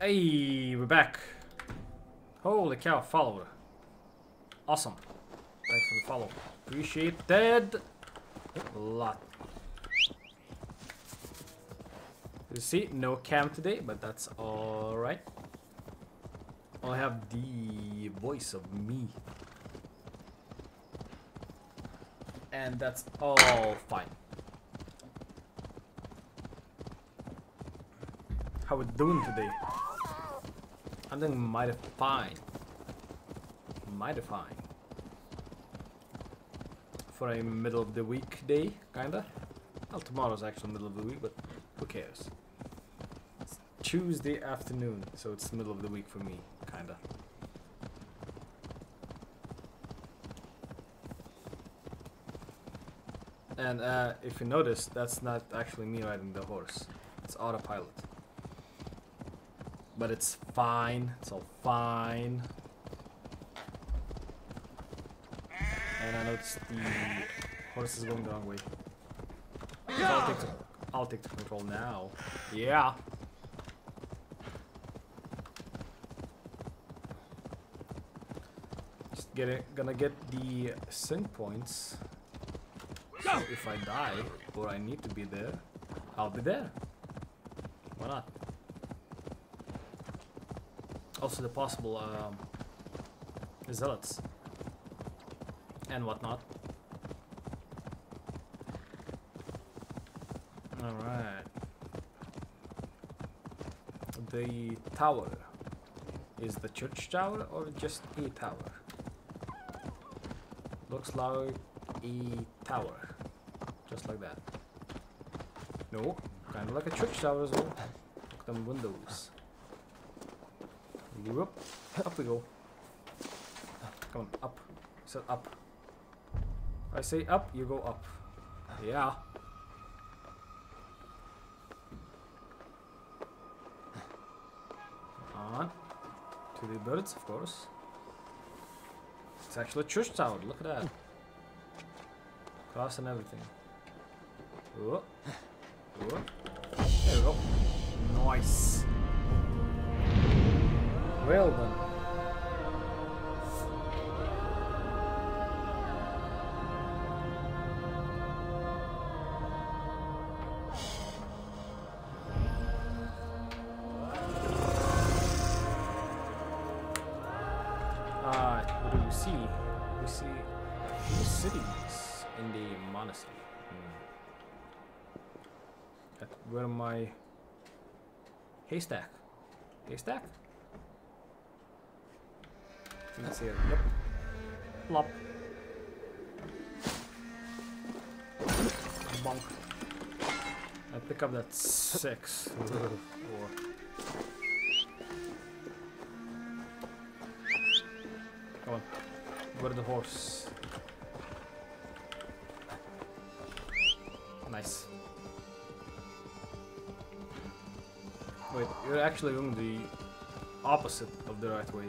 Hey, we're back. Holy cow, follower. Awesome. Thanks for the follow. Appreciate that. A lot. You see, no cam today, but that's alright. I have the voice of me. And that's all fine. How we doing today? I'm doing mighty fine. Mighty fine. For a middle of the week day, kinda. Well, tomorrow's actually middle of the week, but who cares? It's Tuesday afternoon, so it's middle of the week for me, kinda. And uh, if you notice, that's not actually me riding the horse. It's autopilot. But it's fine. It's all fine. And I noticed the horse is going the wrong way. I'll take the, I'll take the control now. Yeah. Just get it, gonna get the sync points. So if I die or I need to be there, I'll be there. Why not? Also the possible um, zealots and whatnot. Alright. The tower. Is the church tower or just a tower? Looks like a tower. Just like that. No, kind of like a church tower as well. Look at them windows. Whoop. Up we go. Come on, up. Set up. I say up, you go up. Yeah. On. To the birds, of course. It's actually a church tower. Look at that. Cross and everything. Whoa. Whoa. There we go. Nice. Well done. Uh, what do we see? We see few cities in the monastery. Hmm. Where I? Haystack. Haystack? Think here. Yep. Plop. Bonk. I pick up that six. Come on. Where the horse? Nice. Wait, you're actually going the opposite of the right way.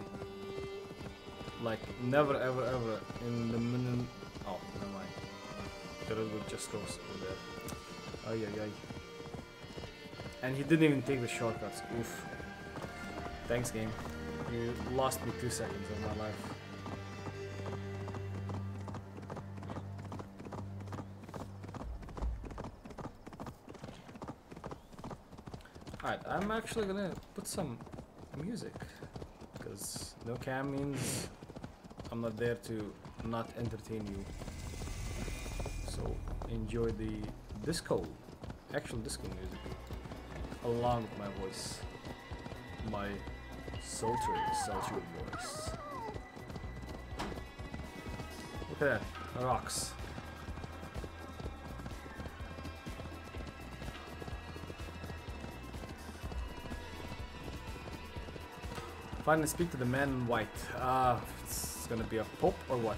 Like, never ever ever in the minimum. Oh, never mind. The road just goes over there. Ay ay ay. And he didn't even take the shortcuts. Oof. Thanks, game. You lost me two seconds of my life. Alright, I'm actually gonna put some music. Because no cam means I'm not there to not entertain you. So enjoy the disco, actual disco music, along with my voice. My sultry, sultry voice. Look at that, rocks. Finally speak to the man in white. Ah, uh, gonna be a pope or what?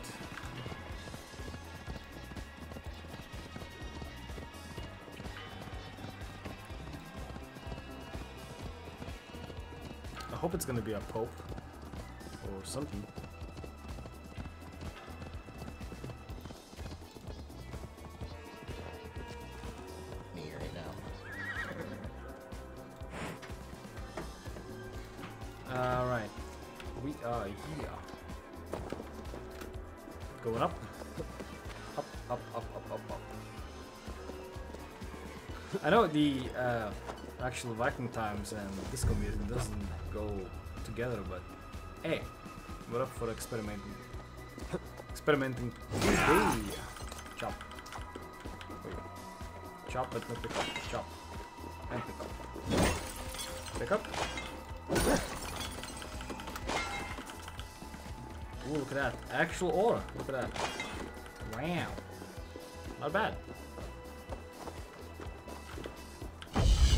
I hope it's gonna be a pope or something. The uh, actual Viking times and disco music doesn't go together, but hey, we're up for experimenting. experimenting. Chop. Wait. Chop, but not pick up. Chop. And pick up. Pick up. Ooh, look at that. Actual ore. Look at that. Wow. Not bad.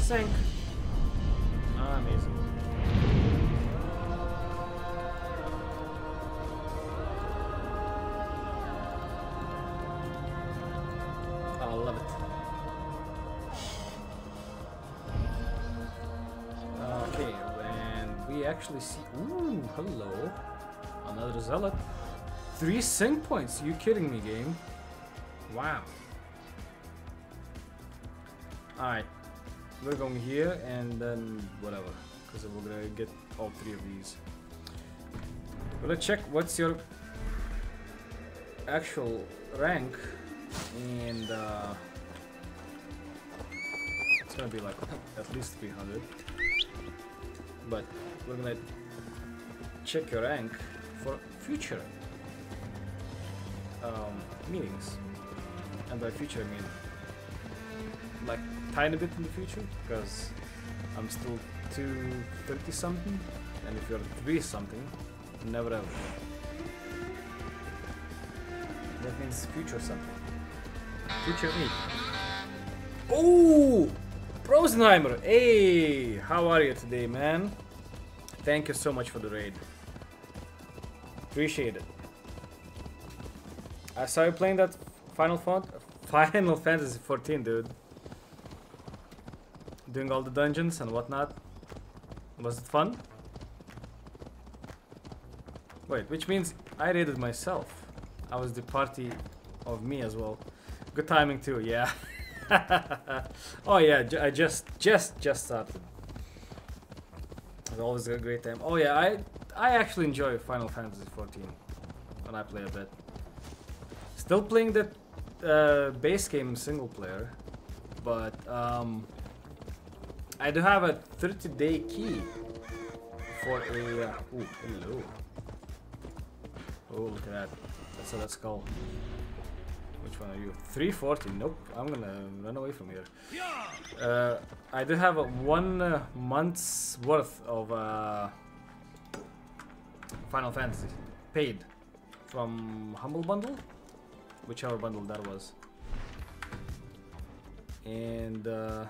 Sync. Ah, amazing. I love it. Okay, and we actually see. Ooh, hello. Another zealot. Three sync points. You kidding me, game? Wow. Alright. We're going here and then whatever. Because we're gonna get all three of these. But let's check what's your actual rank and uh, it's gonna be like at least 300 but we're gonna check your rank for future um, meetings and by future I mean tiny bit in the future because I'm still 230 something and if you're 3 something never ever. That means future something. Future me. Oh Rosenheimer hey! How are you today man? Thank you so much for the raid. Appreciate it. I saw you playing that Final Font Final Fantasy 14 dude doing all the dungeons and whatnot. Was it fun? Wait, which means I raided myself. I was the party of me as well. Good timing too, yeah. oh yeah, I just just just started. It's always a great time. Oh yeah, I I actually enjoy Final Fantasy XIV when I play a bit. Still playing the uh, base game single player, but um, I do have a 30 day key for a. Uh, ooh, hello. Oh, look at that. That's a let's. Which one are you? 340. Nope. I'm gonna run away from here. Uh, I do have a one uh, month's worth of uh, Final Fantasy paid from Humble Bundle, whichever bundle that was. And uh,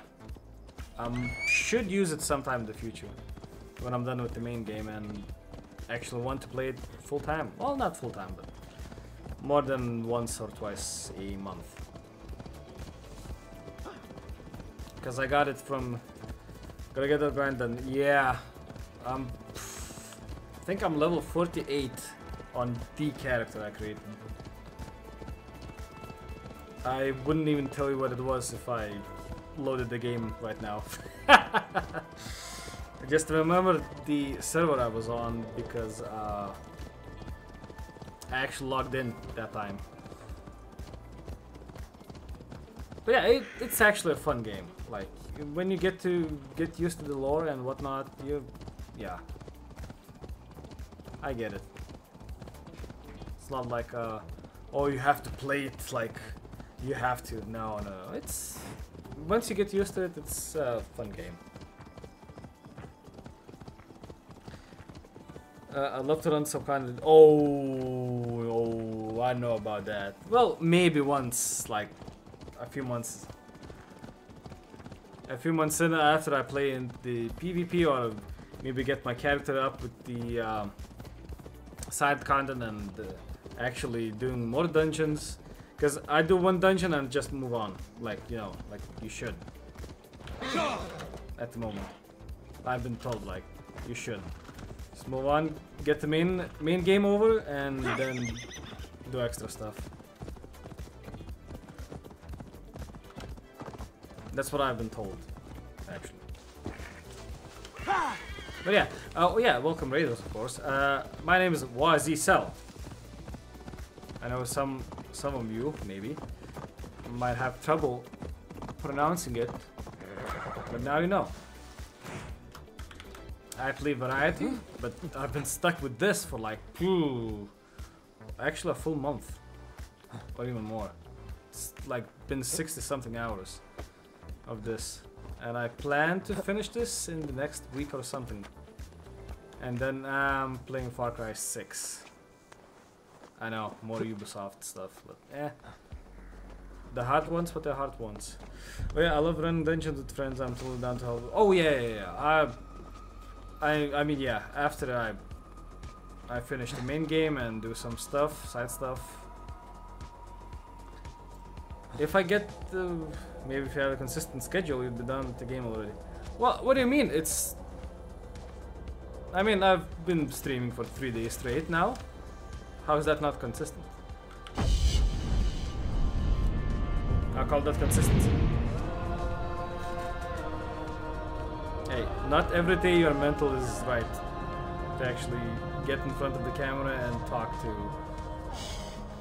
I should use it sometime in the future when I'm done with the main game and actually want to play it full time. Well, not full time, but more than once or twice a month. Because I got it from. Gotta get that grind done. Yeah, um, I think I'm level 48 on the character I created. I wouldn't even tell you what it was if I loaded the game right now. I just remember the server I was on because uh, I actually logged in that time. But yeah, it, it's actually a fun game. Like when you get to get used to the lore and whatnot, you, yeah, I get it. It's not like uh, oh you have to play it like you have to. No, no, it's once you get used to it, it's a fun game. Uh, I'd love to run some kind of... Oh, oh, I know about that. Well, maybe once, like, a few months... A few months in after I play in the PvP or maybe get my character up with the uh, side content and uh, actually doing more dungeons. Because I do one dungeon and just move on. Like, you know, like you should. At the moment. I've been told, like, you should. Just move on, get the main main game over, and then do extra stuff. That's what I've been told, actually. But yeah, uh, oh yeah, welcome Raiders, of course. Uh, my name is Whazzecel. I know some some of you maybe might have trouble pronouncing it, but now you know. I play variety, but I've been stuck with this for like, phew, actually a full month, or even more. It's like been 60 something hours of this, and I plan to finish this in the next week or something. And then I'm playing Far Cry 6. I know, more Ubisoft stuff, but eh. The hard ones, but the hard ones. Oh yeah, I love running dungeons with friends. I'm totally down to help. Oh yeah, yeah, yeah. I, I, I mean, yeah. After I, I finish the main game and do some stuff, side stuff. If I get the, maybe if you have a consistent schedule, you'd be done with the game already. Well, what do you mean? It's. I mean, I've been streaming for three days straight now. How is that not consistent? I call that consistency. Hey, not every day your mental is right to actually get in front of the camera and talk to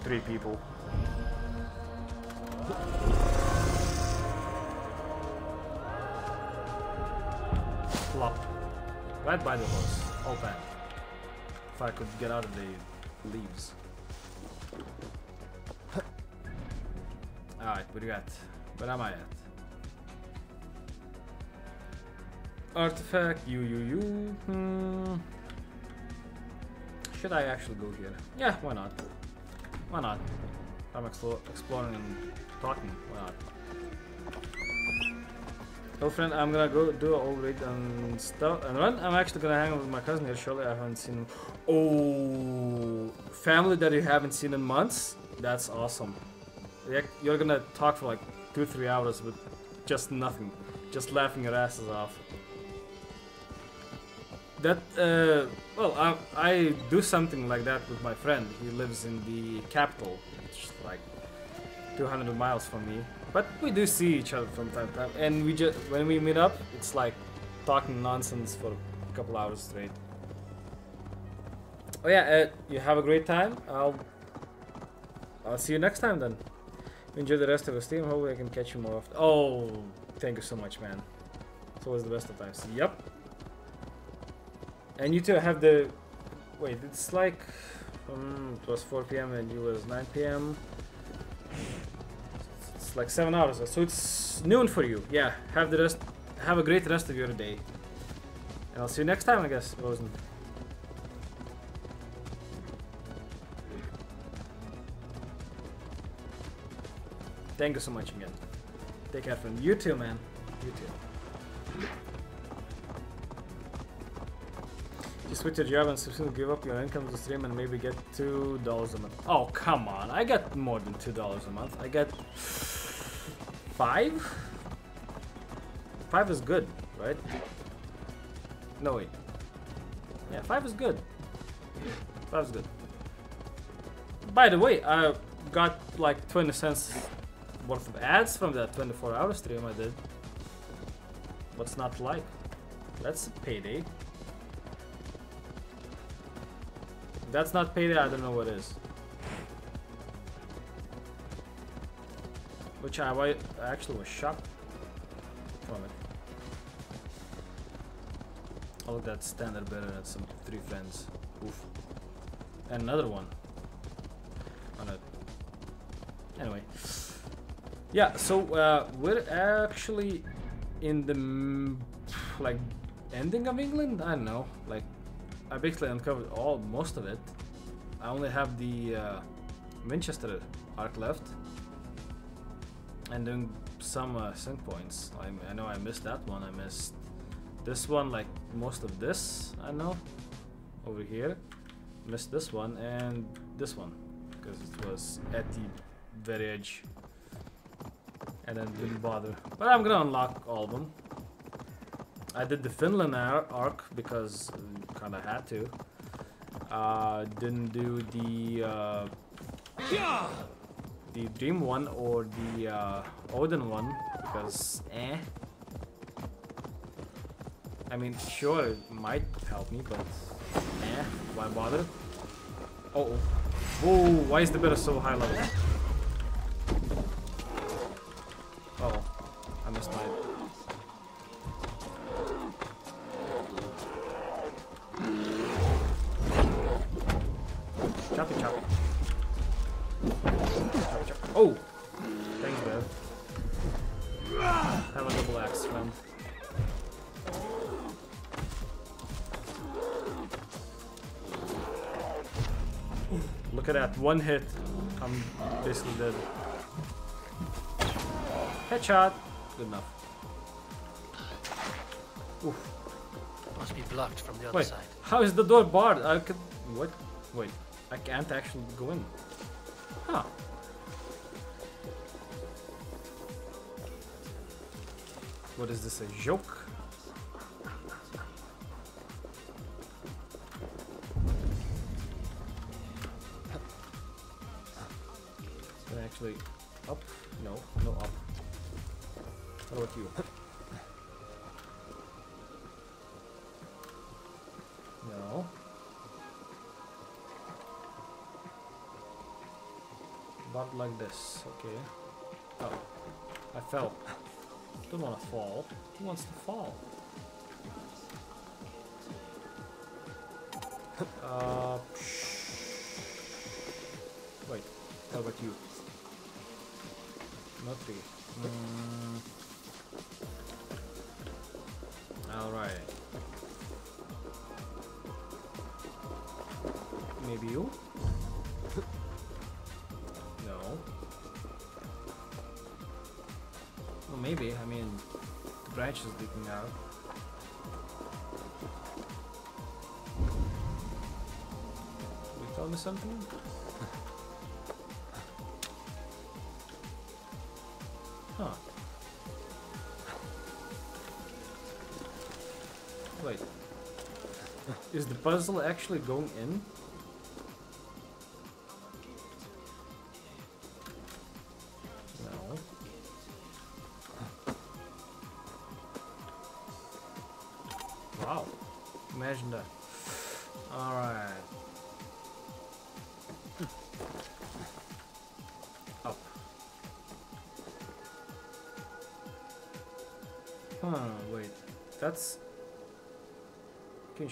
three people. Flop. Right by the horse. Open. If I could get out of the leaves. Alright, what do you got? Where am I at? Artifact, you, you, you. Hmm. Should I actually go here? Yeah, why not? Why not? I'm exploring and talking. Why not? Hello friend, I'm gonna go do all raid and stuff and run. I'm actually gonna hang out with my cousin here Surely I haven't seen him. Oh, family that you haven't seen in months? That's awesome. You're gonna talk for like two, three hours with just nothing, just laughing your asses off. That, uh, well, I, I do something like that with my friend. He lives in the capital, which is like 200 miles from me. But we do see each other from time to time, and we just when we meet up, it's like talking nonsense for a couple hours straight. Oh yeah, uh, you have a great time. I'll I'll see you next time then. Enjoy the rest of the stream. Hopefully I can catch you more often. Oh, thank you so much, man. It's always the best of times. Yep. And you two have the... Wait, it's like... Um, it was 4 p.m. and you was 9 p.m. Like 7 hours. So it's noon for you. Yeah, have the rest... Have a great rest of your day. And I'll see you next time, I guess, Rosen. Thank you so much again. Take care, friend. You too, man. You too. Just quit your job and soon give up your income to stream and maybe get two dollars a month. Oh come on! I get more than two dollars a month. I get five. Five is good, right? No wait. Yeah, five is good. Five is good. By the way, I got like 20 cents worth of ads from that 24 hour stream I did. What's not like? That's payday. that's not payday, I don't know what is. Which I, I actually was shocked from it. Oh, that standard better than some three friends. Oof. And another one. On it. Anyway. Yeah, so uh, we're actually in the like ending of England. I don't know. Like I basically uncovered all most of it. I only have the uh, Winchester arc left, and then some uh, sync points. I, I know I missed that one. I missed this one, like most of this. I know over here. Missed this one and this one because it was at the very edge and then didn't bother. But I'm gonna unlock all of them. I did the Vinland arc because kinda had to. Uh, didn't do the uh, the Dream one or the uh, Odin one because eh. I mean, sure, it might help me, but eh, why bother? Uh oh. Whoa, why is the better so high level? One hit. I'm basically dead. Headshot! Good enough. Oof. Must be blocked from the other Wait, side. how is the door barred? I could. What? Wait, I can't actually go in. Huh. What is this, a joke? This, okay. Oh, I fell. Don't want to fall. Who wants to fall? uh, wait, how about you? Not three. Mm. Alright. Maybe you? The branch leaking out. Will you tell me something? huh. Wait. Is the puzzle actually going in?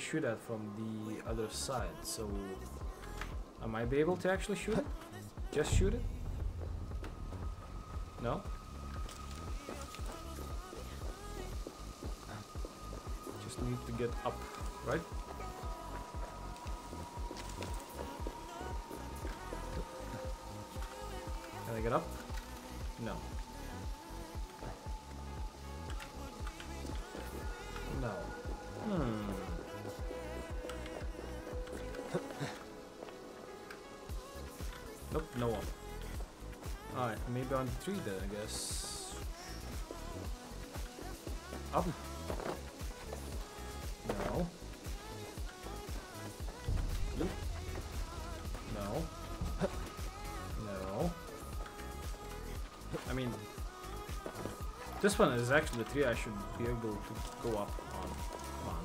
Shoot at from the other side, so... I might be able to actually shoot it? Just shoot it? No? Just need to get up, right? Three then, I guess. Up. No. Nope. No. No. I mean, this one is actually the tree I should be able to go up on. On.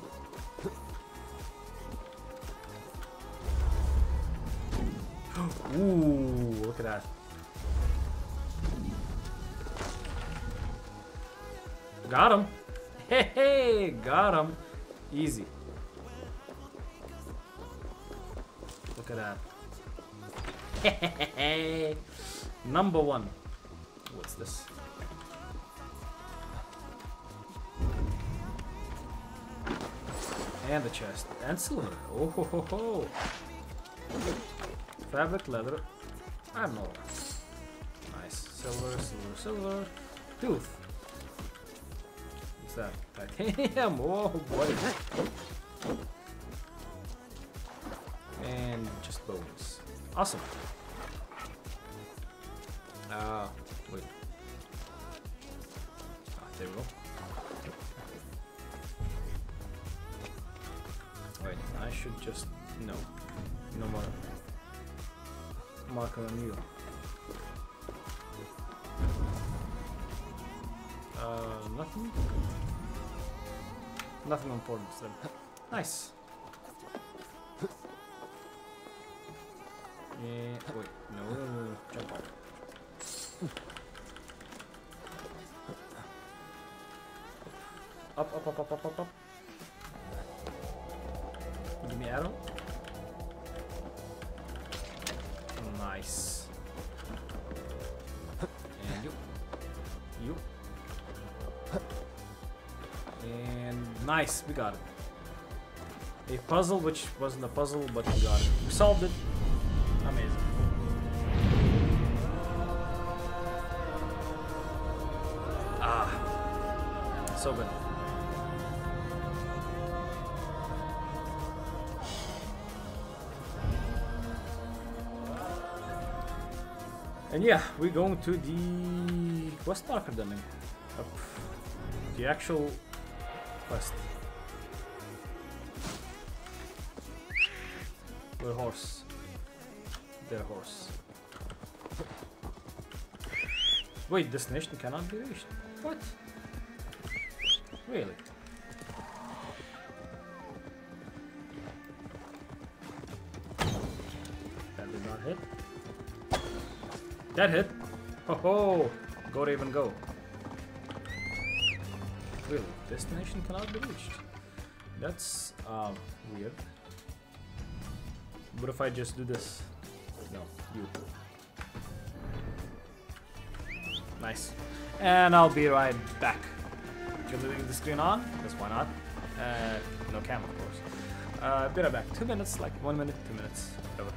Ooh, look at that. Got him. Hey, hey, got him. Easy. Look at that. Hey, Number one. What's this? And the chest. And silver. Oh ho ho ho. Fabric, leather. I have no. Nice. Silver, silver, silver. Tooth. That? Titanium. Oh boy. And just bones. Awesome. Them. Nice. Yeah, wait, no, jump off. Up, up, up, up, up, up, up. Give me arrow. Nice, we got it. A puzzle which wasn't a puzzle, but we got it. We solved it. Amazing. Ah. So good. And yeah, we're going to the Quest Academy. Up. The actual quest. Where horse? Their horse. Wait, destination cannot be reached. What? Really? That did not hit. That hit. Ho ho! Go Raven go. Really? Destination cannot be reached. That's um weird. What if I just do this? No, you. Nice. And I'll be right back. You're leaving the screen on? Because why not? Uh, no cam, of course. Uh, be right back. Two minutes, like one minute, two minutes, whatever.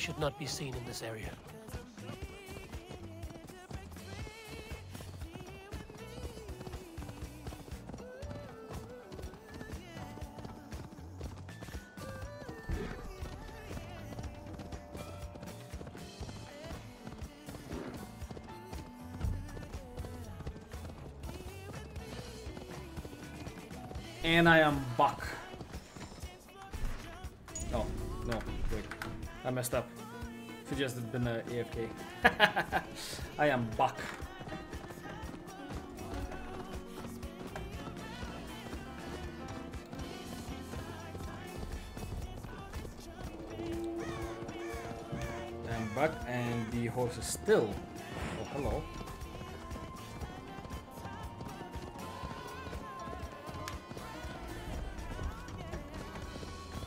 Should not be seen in this area. And I am I messed up. Should just been a AFK. I am back. I'm back and the horse is still. Oh, hello.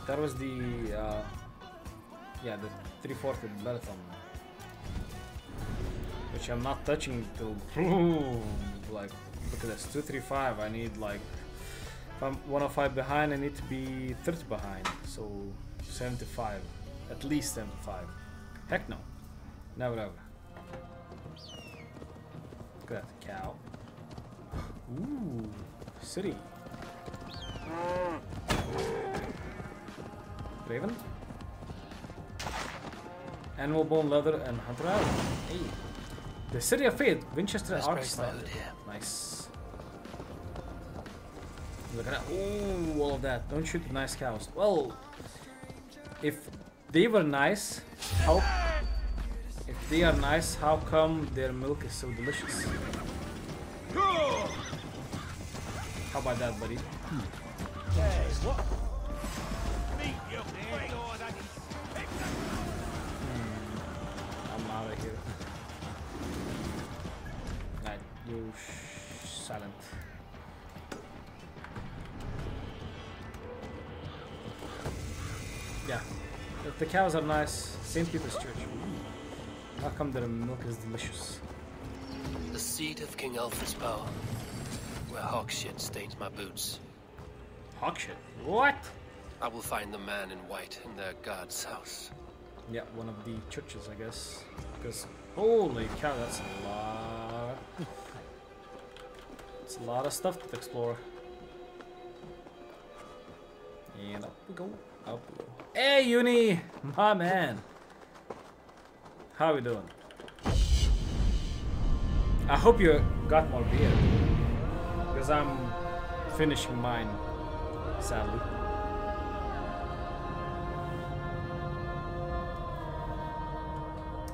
That was the uh, yeah the 340 marathon, which I'm not touching till like look at this 235. I need like if I'm 105 behind, I need to be 30 behind, so 75, at least 75. Heck no, never ever. Look at that cow. Ooh, city. Raven. Animal bone leather and hunter iron. Hey. The city of fate, Winchester Best Arc break Style. mode here. Nice. Look at that. Ooh, all of that. Don't shoot the nice cows. Well, if they were nice, how? If they are nice, how come their milk is so delicious? How about that, buddy? Silent. Yeah, the, the cows are nice. St. Peter's Church. How come their milk is delicious? The seat of King Alfred's power. Where hawk shit stains my boots. Hawk shit. What? I will find the man in white in their guard's house. Yeah, one of the churches, I guess. Because holy cow, that's a lot. It's a lot of stuff to explore. And up we go. Up we go. Hey, Uni, my man. How we doing? I hope you got more beer. Because I'm finishing mine, sadly.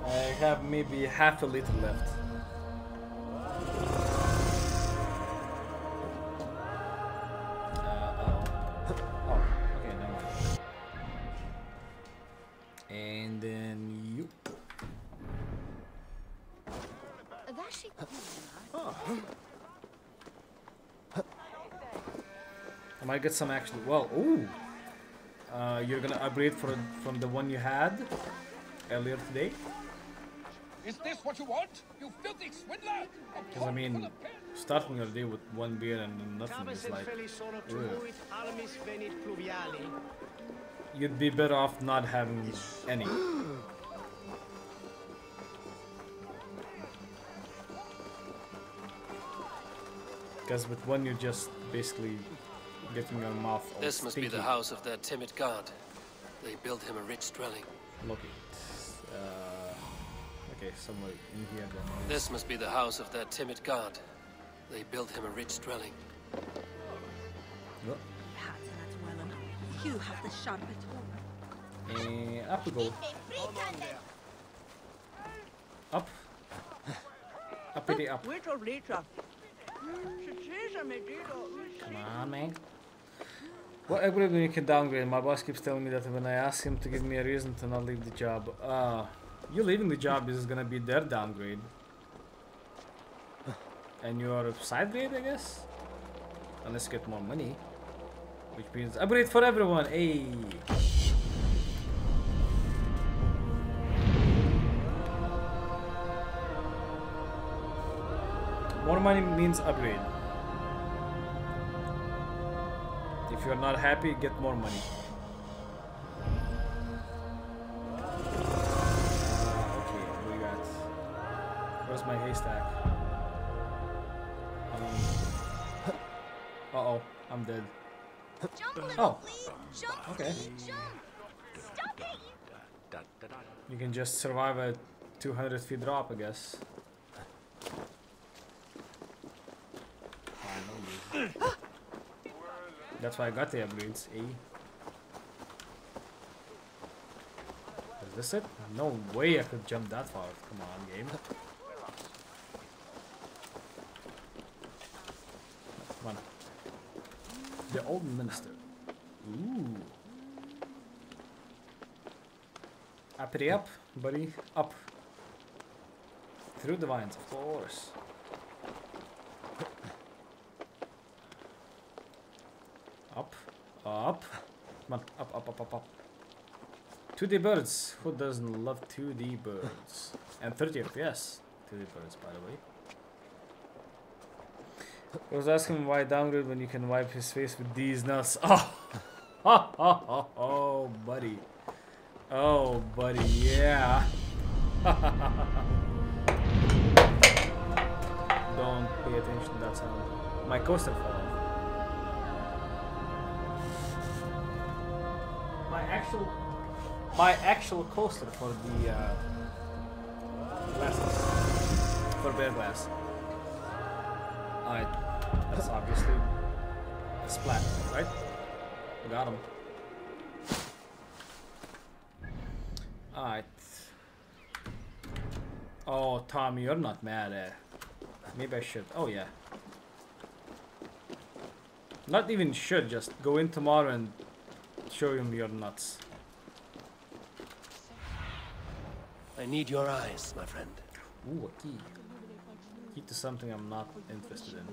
I have maybe half a liter left. I get some actually. Well, ooh. Uh, you're gonna upgrade for, from the one you had earlier today? Is this what you want? You filthy swindler! Because I mean, full of pen- starting your day with one beer and nothing Tavis is like. ugh. tribuit armis venit fluviali. You'd be better off not having any. Because with one, you're just basically getting your mouth all This must be the house of their timid guard. They built him a rich dwelling. Look it. Uh, okay, somewhere in here then. This must be the house of their timid guard. They built him a rich dwelling. That's well enough. You have the sharpest one. And up we go. Up. Uppity up. Little later. Certeza me digo. Come on, man. What upgrade when you can downgrade? My boss keeps telling me that when I ask him to give me a reason to not leave the job. Uh, you leaving the job is gonna be their downgrade. And you your side grade, I guess? Unless you get more money. Which means upgrade for everyone, hey! More money means upgrade. If you're not happy, get more money. Okay, what do we got? Where's my haystack? Um, uh oh, I'm dead. Oh. Jump, Okay. flea, jump. Stop it. You can just survive a 200 feet drop, I guess. That's why I got the upgrades, eh? Is this it? No way I could jump that far. Come on, game. Come on. The old minister. Ooh. Uppity up, buddy. Up. Through the vines, of course. Up. Up. Come on. Up, up, up, up, up. 2D birds. Who doesn't love 2D birds? and 30 FPS. 2D birds, by the way. I was asking why downgrade when you can wipe his face with these nuts. Oh, oh, oh, oh, oh buddy. Oh, buddy, yeah. Don't pay attention to that sound. My coaster fell actual, my actual coaster for the uh, glasses, for bear glass. Alright, that's obviously a splat, right? Got him. Alright. Oh, Tommy, you're not mad eh? Maybe I should. Oh, yeah. Not even should, just go in tomorrow and show him your nuts. I need your eyes, my friend. Ooh, a key. Key to something I'm not interested in.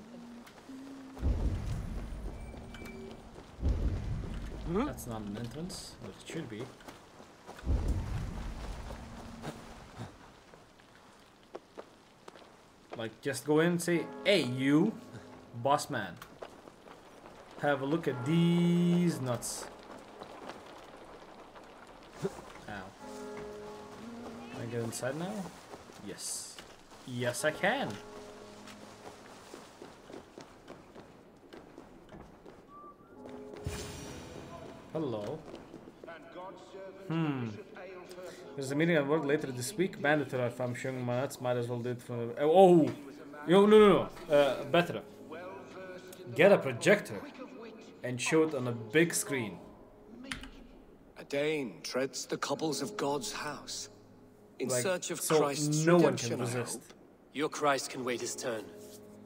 Hmm? That's not an entrance, but it should be. Like, just go in and say, Hey, you, boss man. Have a look at these nuts. I get inside now? Yes. Yes, I can. Hello. Hmm. There's a meeting at work later this week. Mandatory if I'm showing my nuts. Might as well do it for. Oh! Yo, no, no, no. Uh, better. Get a projector and show it on a big screen. A Dane treads the cobbles of God's house. In Like, search of so Christ's no one redemption, can I resist. hope. Your Christ can wait his turn.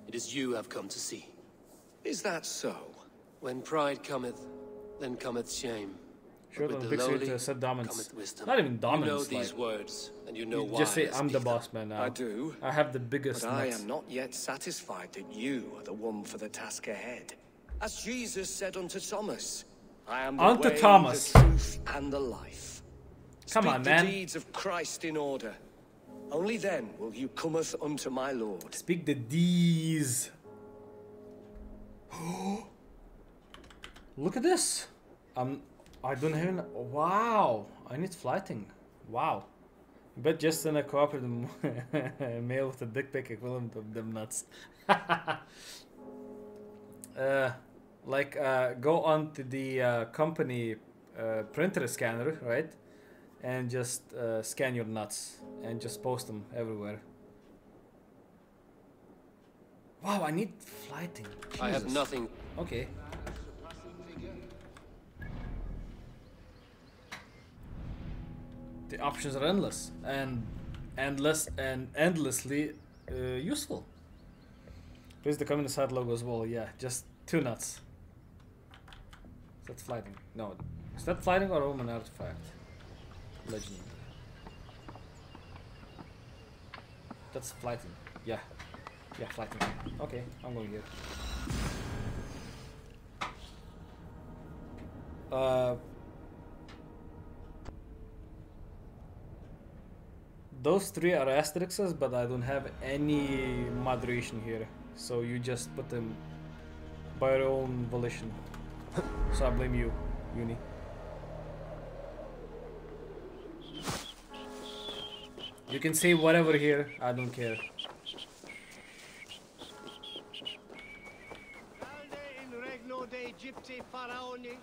It is you I've come to see. Is that so? When pride cometh, then cometh shame. Show it With on a the lowly to set dominance. cometh wisdom. Not even You know dominance. these like, words, and you know you why. just say, I I'm the speak boss man now. I do. I have the biggest But I nuts. am not yet satisfied that you are the one for the task ahead. As Jesus said unto Thomas, I am the Unto way, Thomas. the truth, and the life. Come Speak on, the deeds of Christ in order. Only then will you cometh unto my Lord. Speak the deeds. Look at this. Um, I don't even. Wow. I need flighting. Wow. But just in a cooperative mail with a dick pic equivalent of them nuts. uh, like, uh, go on to the uh, company uh, printer scanner, right? And just uh, scan your nuts and just post them everywhere. Wow, I need flighting. I have nothing. Okay. The options are endless and endless and endlessly uh, useful. Please the communist side logo as well. Yeah, just two nuts. Is that flighting? No. Is that flighting or Roman artifact? That's flighting. Yeah. Yeah, flighting. Okay, I'm going here. Uh, those three are asterisks, but I don't have any moderation here. So you just put them by your own volition. so I blame you, Uni. You can say whatever here, I don't care.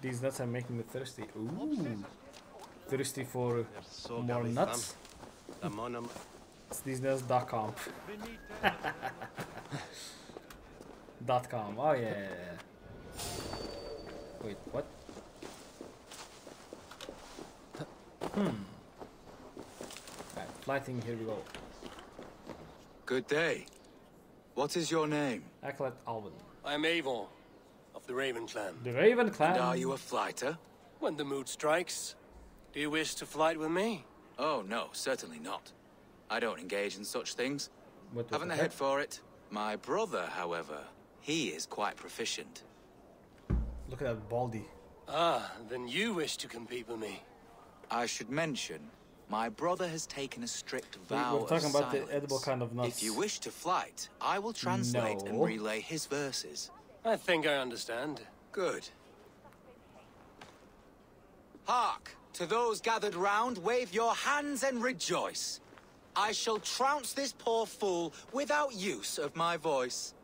These nuts are making me thirsty. Ooh. Thirsty for more nuts? It's thesenuts.com. Dot com. Oh yeah, yeah, yeah. Wait, what? Hmm. Alright, flighting, here we go. Good day. What is your name? Acolyte Alvin. I'm Eivor, of the Raven clan. The Raven Clan. And are you a flighter? When the mood strikes, do you wish to flight with me? Oh, no, certainly not. I don't engage in such things. What Haven't the the head for it. My brother, however, he is quite proficient. Look at that baldy. Ah, then you wish to compete with me. I should mention, my brother has taken a strict We- vow we're talking of about the edible kind of nuts. If you wish to flight, I will translate and relay his verses. I think I understand. Good. Hark! To those gathered round, wave your hands and rejoice. I shall trounce this poor fool without use of my voice.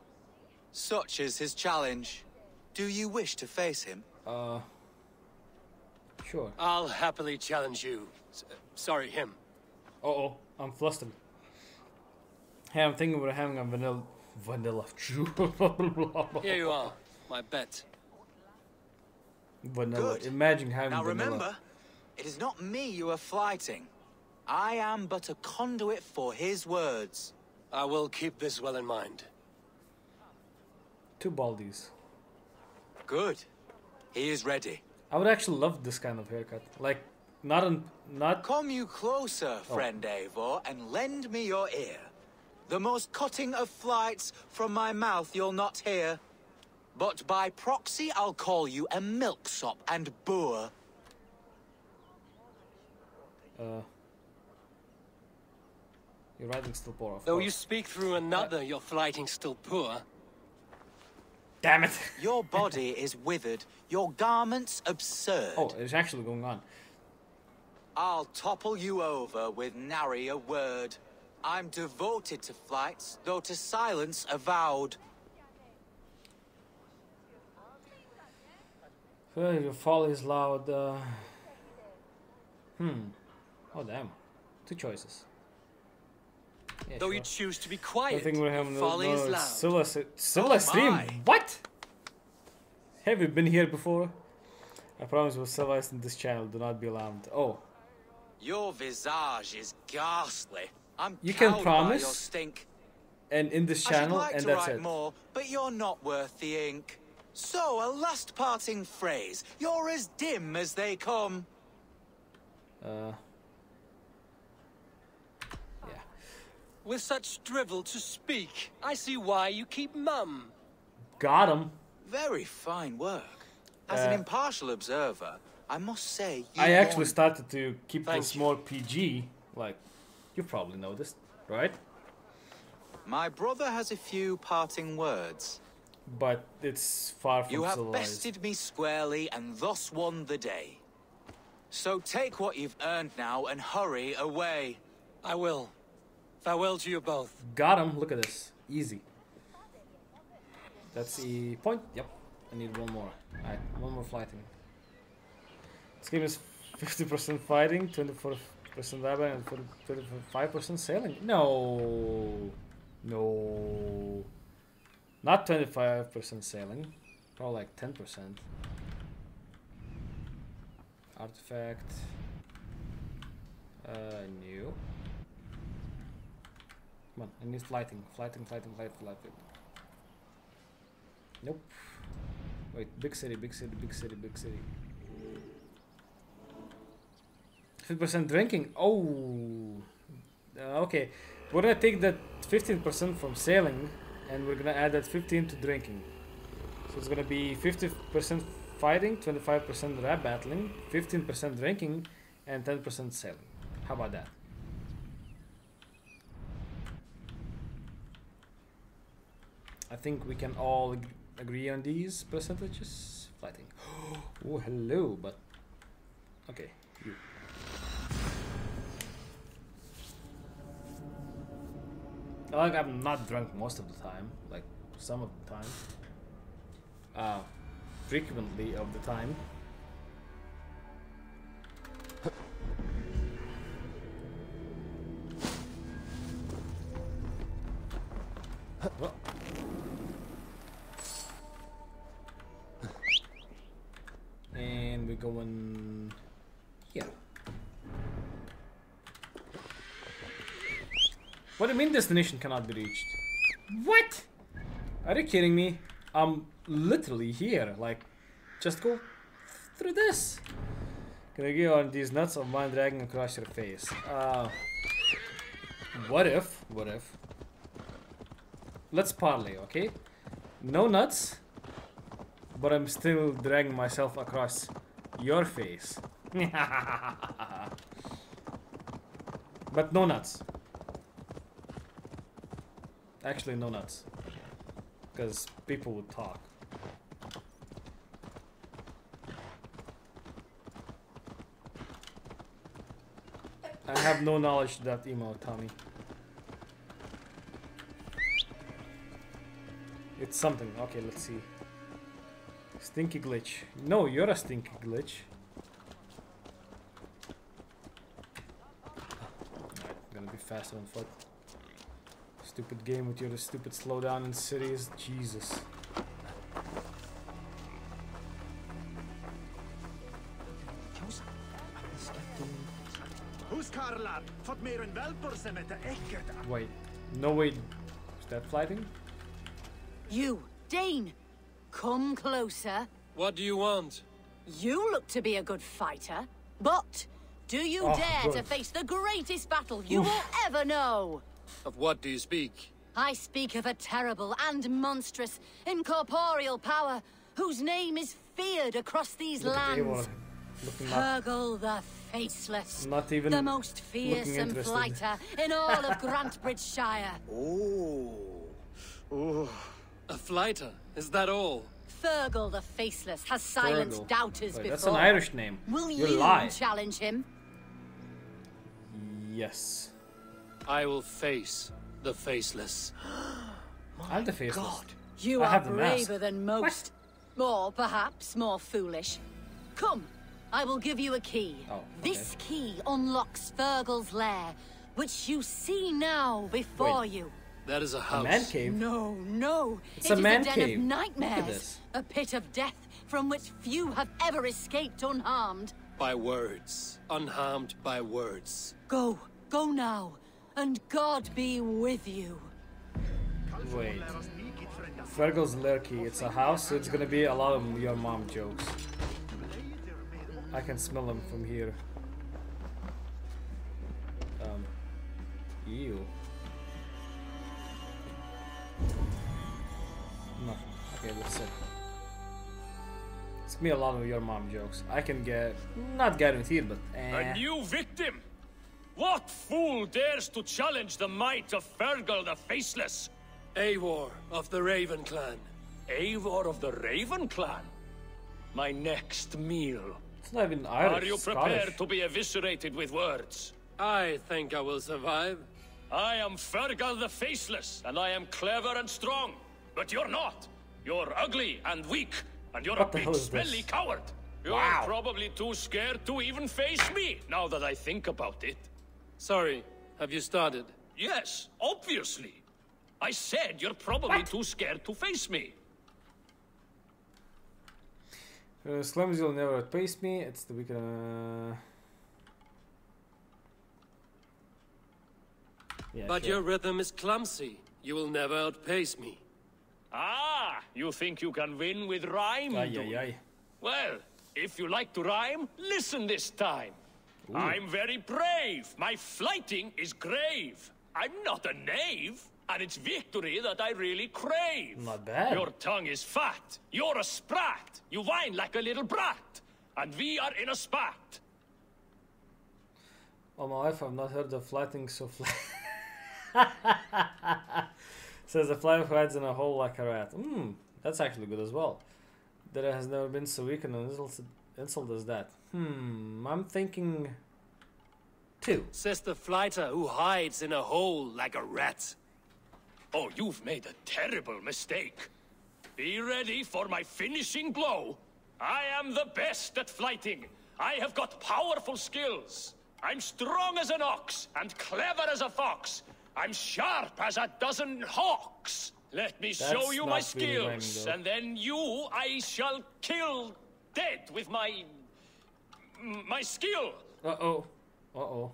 Such is his challenge. Do you wish to face him? Uh. Sure. I'll happily challenge you. S- sorry, him. Uh oh, I'm flustered. Hey, I'm thinking we're having a vanilla. Vanilla. Here you are, my bet. vanilla. Good. Imagine having Now vanilla. remember, it is not me you are flighting. I am but a conduit for his words. I will keep this well in mind. Two baldies. Good. He is ready. I would actually love this kind of haircut. Like, not on, not. Come you closer, Oh. friend Eivor, and lend me your ear. The most cutting of flights from my mouth you'll not hear. But by proxy, I'll call you a milksop and boor. Uh, your writing's still poor, of Though course. you speak through another, your flighting's still poor. Damn it! Your body is withered, your garments absurd. oh, it's actually going on. I'll topple you over with nary a word. I'm devoted to flights, though to silence avowed. Your fall is loud. Uh... Hmm. Oh damn. Two choices. Yeah, Though sure. you choose to be quiet, I think we're having your folly is loud. Scylla, Scylla Oh stream. What? Have you been here before? I promise we'll civilized in this channel. Do not be alarmed. Oh, Your visage is ghastly. I'm You can promise? by your stink. and in this channel, I should channel, like and to that's write it. more, but you're not worth the ink. So, a last parting phrase. You're as dim as they come. Uh. Yeah. With such drivel to speak, I see why you keep mum. Got him. Very fine work. As an Uh, impartial observer, I must say you I actually started to keep Thank this you. more PG. Like, you probably noticed, right? My brother has a few parting words. But it's far from You have civilized. bested me squarely and thus won the day. So take what you've earned now and hurry away. I will. Farewell to you both. Got him. Look at this. Easy. That's the point. Yep. I need one more. Alright, one more fighting. This game is 50% fighting, 24% weapon, and 25% sailing. No. No. Not 25% sailing. Probably like 10%. Artifact. Uh, new. Come on, I need flighting, flighting, flighting, flighting, flighting. Nope. Wait, big city, big city, big city, big city. 50% drinking. Oh. Uh, okay. We're gonna take that 15% from sailing and we're gonna add that 15 to drinking. So it's gonna be 50% fighting, 25% rap battling, 15% drinking, and 10% sailing. How about that? I think we can all ag- agree on these percentages. Fighting. oh, hello, but okay. You. Like I'm not drunk most of the time, like some of the time. Uh, frequently of the time. You mean destination cannot be reached? What? Are you kidding me? I'm literally here. Like, just go through this. Gonna get on these nuts of mine dragging across your face. Uh, what if? What if? Let's parlay, okay? No nuts, but I'm still dragging myself across your face. but no nuts. Actually, no nuts. Because people would talk. I have no knowledge to that email, Tommy. It's something. Okay, let's see. Stinky glitch. No, you're a stinky glitch. Gonna be faster on foot. Stupid game with your stupid slowdown in cities. Jesus. Huskarlar, fått mer än välpelse med det äcket. Wait. No wait. Is that flighting? You, Dane, come closer. What do you want? You look to be a good fighter, but do you Oh, dare to face the greatest battle you Oof. will ever know? Of what do you speak? I speak of a terrible and monstrous, incorporeal power whose name is feared across these Look lands. looking. Fergal the Faceless. Not even the most fearsome interested. fighter in all of Grantebridgescire. Oh. Ooh. A flighter, is that all? Fergal the Faceless has silenced Fergal. doubters Wait, before. that's an Irish name. Will you you lie. challenge him? Yes. I will face the faceless. I'm the faceless. God, You I are have the mask. braver than most. More, perhaps more foolish. Come, I will give you a key. Oh, This key unlocks Fergal's lair, which you see now before Wait. you. That is a house. A man cave. No, no. It's It a is man den cave. of Look at nightmares. this. A pit of death from which few have ever escaped unharmed. By words. Unharmed by words. Go, go now, and God be with you. Wait. Fergal's Lurky. It's a house, so it's gonna be a lot of your mom jokes. I can smell them from here. Um. Ew. Nothing. Okay, that's it. It's me a lot of your mom jokes. I can get not guaranteed, but eh. A new victim? What fool dares to challenge the might of Fergal the Faceless? Eivor of the Raven Clan. Eivor of the Raven Clan? My next meal. It's not even Irish. Are you prepared Scottish. to be eviscerated with words? I think I will survive. I am Fergal the Faceless, and I am clever and strong. But you're not. You're ugly and weak, and you're What a big, hell smelly coward. You're Wow. probably too scared to even face me, now that I think about it. Sorry, have you started? Yes, obviously. I said you're probably too scared to face me. Uh, Slums will never outpace me. It's the weekend. Uh... Yeah, but sure. your rhythm is clumsy. You will never outpace me. Ah, you think you can win with rhyme? Ay, do ay, you? ay. Well, if you like to rhyme, listen this time. I'm very brave. My flighting is grave. I'm not a knave, and it's victory that I really crave. Not bad. Your tongue is fat. You're a sprat. You whine like a little brat. And we are in a spat. All my life, I've not heard of flighting so flat. Says a fly who hides in a hole like a rat. Hmm, that's actually good as well. There has never been so weak an insult, insult as that. Hmm, I'm thinking two. Says the flighter who hides in a hole like a rat. Oh, you've made a terrible mistake. Be ready for my finishing blow. I am the best at flighting. I have got powerful skills. I'm strong as an ox and clever as a fox. I'm sharp as a dozen hawks. Let me show you my not really skills, and then you I shall kill dead with my. My skill. Uh oh. Uh oh.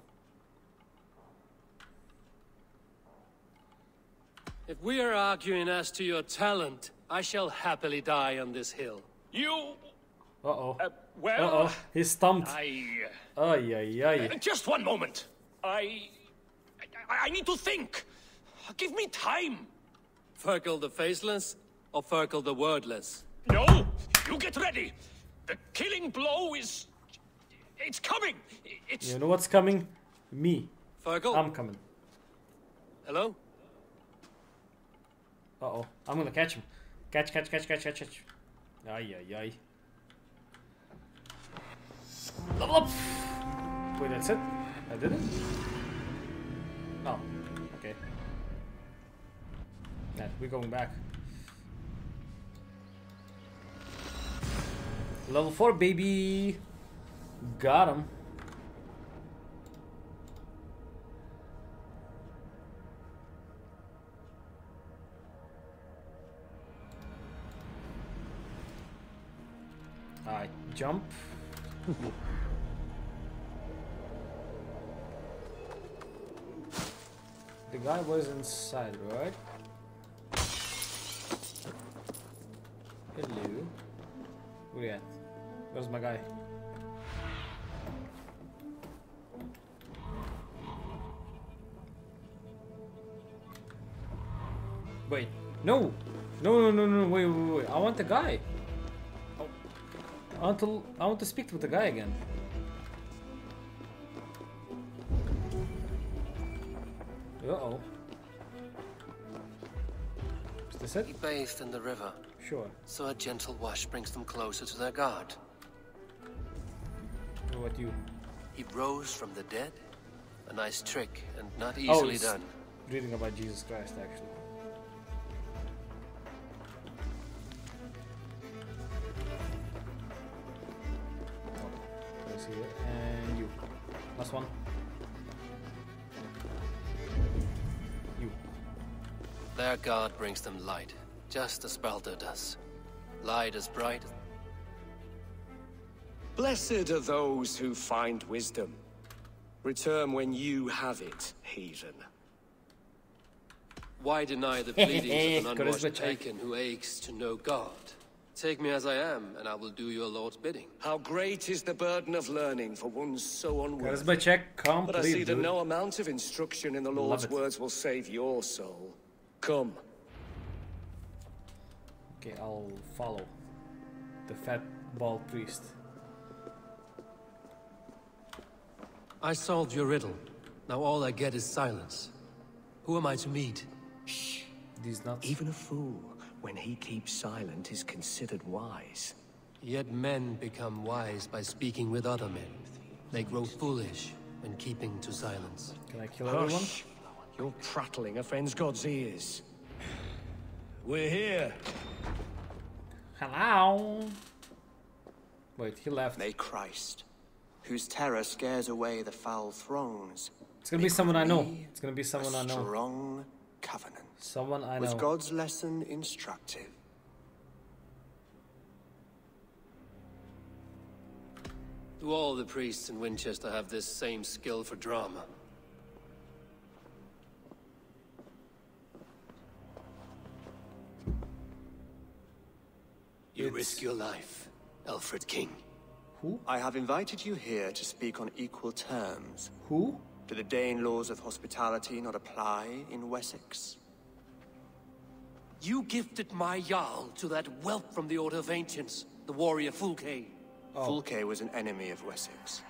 If we are arguing as to your talent, I shall happily die on this hill. You. Uh oh. Uh, Uh well. oh. He's stumped. I. Ay ay ay. Uh, Just one moment. I, I. I need to think. Give me time. Fergal the Faceless or Fergal the Wordless? No! You get ready! The killing blow is. It's coming! It's. You know what's coming? Me. Fergal? I'm coming. Hello? Uh oh. I'm gonna catch him. Catch, catch, catch, catch, catch, catch. Ay ay ay. Level up! Wait, that's it? I did it? Oh, okay. Yeah, we're going back. Level 4, baby! Got him. I jump. the guy was inside, right? Hello. Where you at? Where's my guy? Wait, no, no, no, no, no. Wait, wait, wait. I want the guy. Oh. I want to. I want to speak with the guy again. Uh oh. Is this it? He bathed in the river, Sure. so a gentle wash brings them closer to their god. What you? He rose from the dead? A nice trick, and not Oh, easily it's done. Reading about Jesus Christ, actually. God brings them light, just as Baldur does. Light as bright Blessed are those who find wisdom. Return when you have it, heathen. Why deny the pleadings of an Charisma unwashed check. pagan who aches to know God? Take me as I am, and I will do your Lord's bidding. How great is the burden of learning for one so unworthy. Charisma check complete. But I see that no amount of instruction in the Lord's words will save your soul. Come. Okay, I'll follow the fat bald priest. I solved your riddle. Now all I get is silence. Who am I to meet? These nuts. Even a fool, when he keeps silent, is considered wise. Yet men become wise by speaking with other men. They grow foolish when keeping to silence. Can I kill everyone? Hush! Your prattling offends God's ears. We're here. Hello. Wait, he left. May Christ, whose terror scares away the foul thrones, It's gonna be someone I know. It's gonna be someone I know. strong covenant. Someone I know. Was. God's lesson instructive? Do all the priests in Winchester have this same skill for drama? You It's- risk your life, Alfred King. Who? I have invited you here to speak on equal terms. Who? Do the Dane laws of hospitality not apply in Wessex? You gifted my Jarl to that whelp from the Order of Ancients, the warrior Fulke. Fulke was an enemy of Wessex.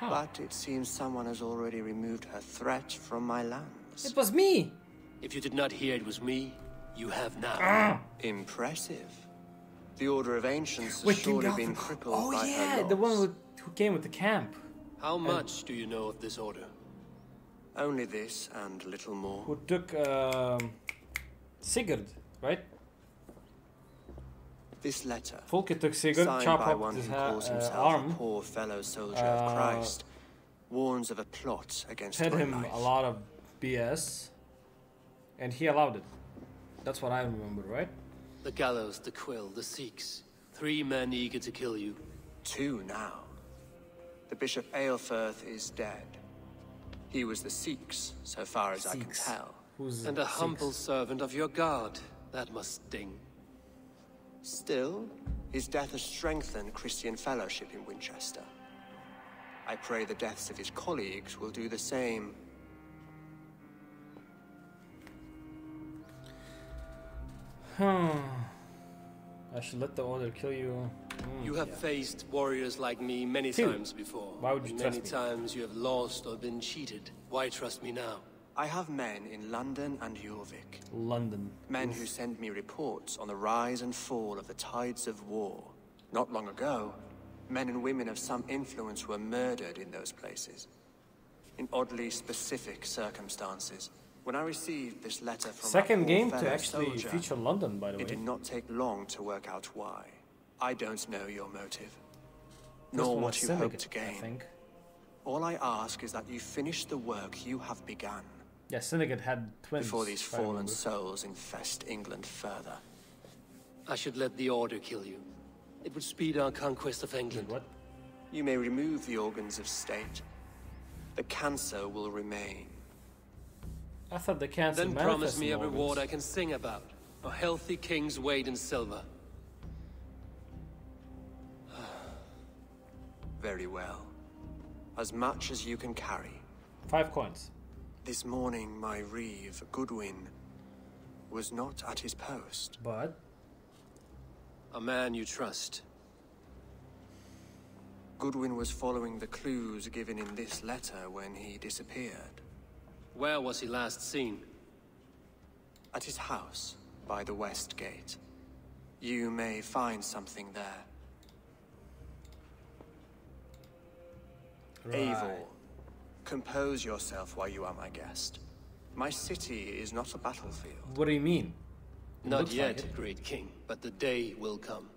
But it seems someone has already removed her threat from my lands. It was me. If you did not hear it was me, you have now. Ah. Impressive. The Order of Ancients has Wait, King surely Alfred- been crippled Oh by yeah, her the one loss. with, who came with the camp. How much do you know of this order? Only this and little more. Who took um, Sigurd, right? This letter, Fulke took Sigurd, signed chop by one his who calls uh, himself arm, a poor fellow soldier Uh, of Christ, warns of a plot against fed my him life. a lot of BS, and he allowed it. That's what I remember, right? The gallows, the quill, the Sikhs. Three men eager to kill you. Two now. The Bishop Aelfirth is dead. He was the Sikhs, so far as I can tell. Who's And a Sikhs? humble servant of your god. That must sting. Still, his death has strengthened Christian fellowship in Winchester. I pray the deaths of his colleagues will do the same. I should let the order kill you. Hmm, You have yeah. faced warriors like me many Two. times before. Why would you And trust Many me? times you have lost or been cheated. Why trust me now? I have men in London and Jorvik. London. Men who send me reports on the rise and fall of the tides of war. Not long ago, men and women of some influence were murdered in those places. In oddly specific circumstances. When I received this letter from my Second poor game to actually soldier, feature London, by the It did way. not take long to work out why. I don't know your motive. This Nor what you hope Syndicate, to I gain. think. All I ask is that you finish the work you have begun Yeah, Syndicate had twins. before these fallen souls infest England further. I should let the order kill you. It would speed our conquest of England. What? You may remove the organs of state. The cancer will remain. I thought the cancer Then promise me a organs. reward I can sing about. A healthy king's weight in silver. Very well. As much as you can carry. Five coins. This morning, my reeve, Goodwin, was not at his post. But A man you trust. Goodwin was following the clues given in this letter when he disappeared. Where was he last seen? At his house, by the west gate. You may find something there. Right. Eivor, compose yourself while you are my guest. My city is not a battlefield. what do you mean? It Not looks like yet, it. great king, but the day will come.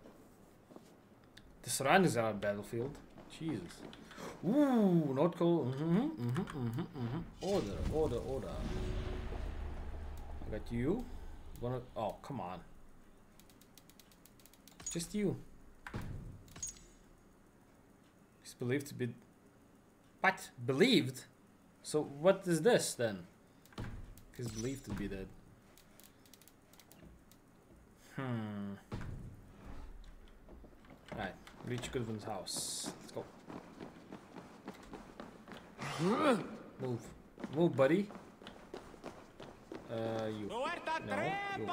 The surroundings are a battlefield. Jesus. Ooh, not cold. Mm-hmm, mm-hmm, mm-hmm, mm-hmm. Order, order, order. I got you. Wanna? Oh, come on. Just you. He's believed to be. What? Believed? So what is this then? He's believed to be dead. Hmm. Right, reach Goodwin's house. Let's go. Move. Move, buddy. Uh, you. No, you.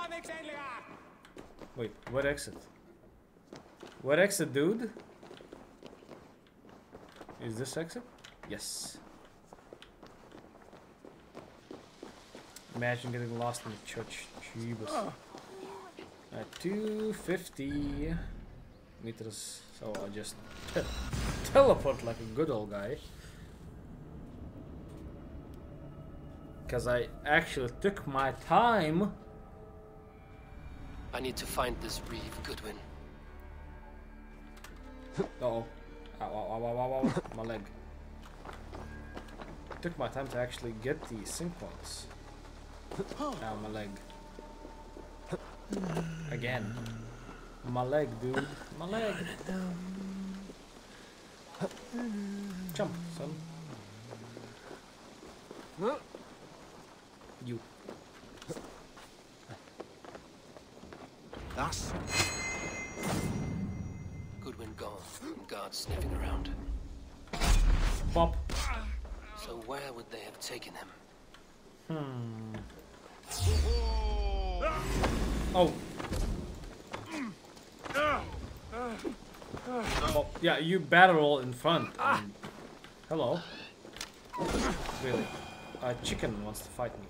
Wait, what exit? What exit, dude? Is this exit? Yes. Imagine getting lost in the church. Jeebus. At 250 meters, so I'll just teleport like a good old guy. Because I actually took my time. I need to find this Reeve Goodwin. Uh oh. Ow, ow, ow, ow, ow, ow. my leg. Took my time to actually get the sync points. Ow, my leg. Again. My leg, dude. My leg. Jump, son. You. That's Goodwin gone, and guards sniffing around. Pop. So where would they have taken him? Hmm. Oh. Oh, yeah, you battle roll in front. Um, hello. Really? A chicken wants to fight me.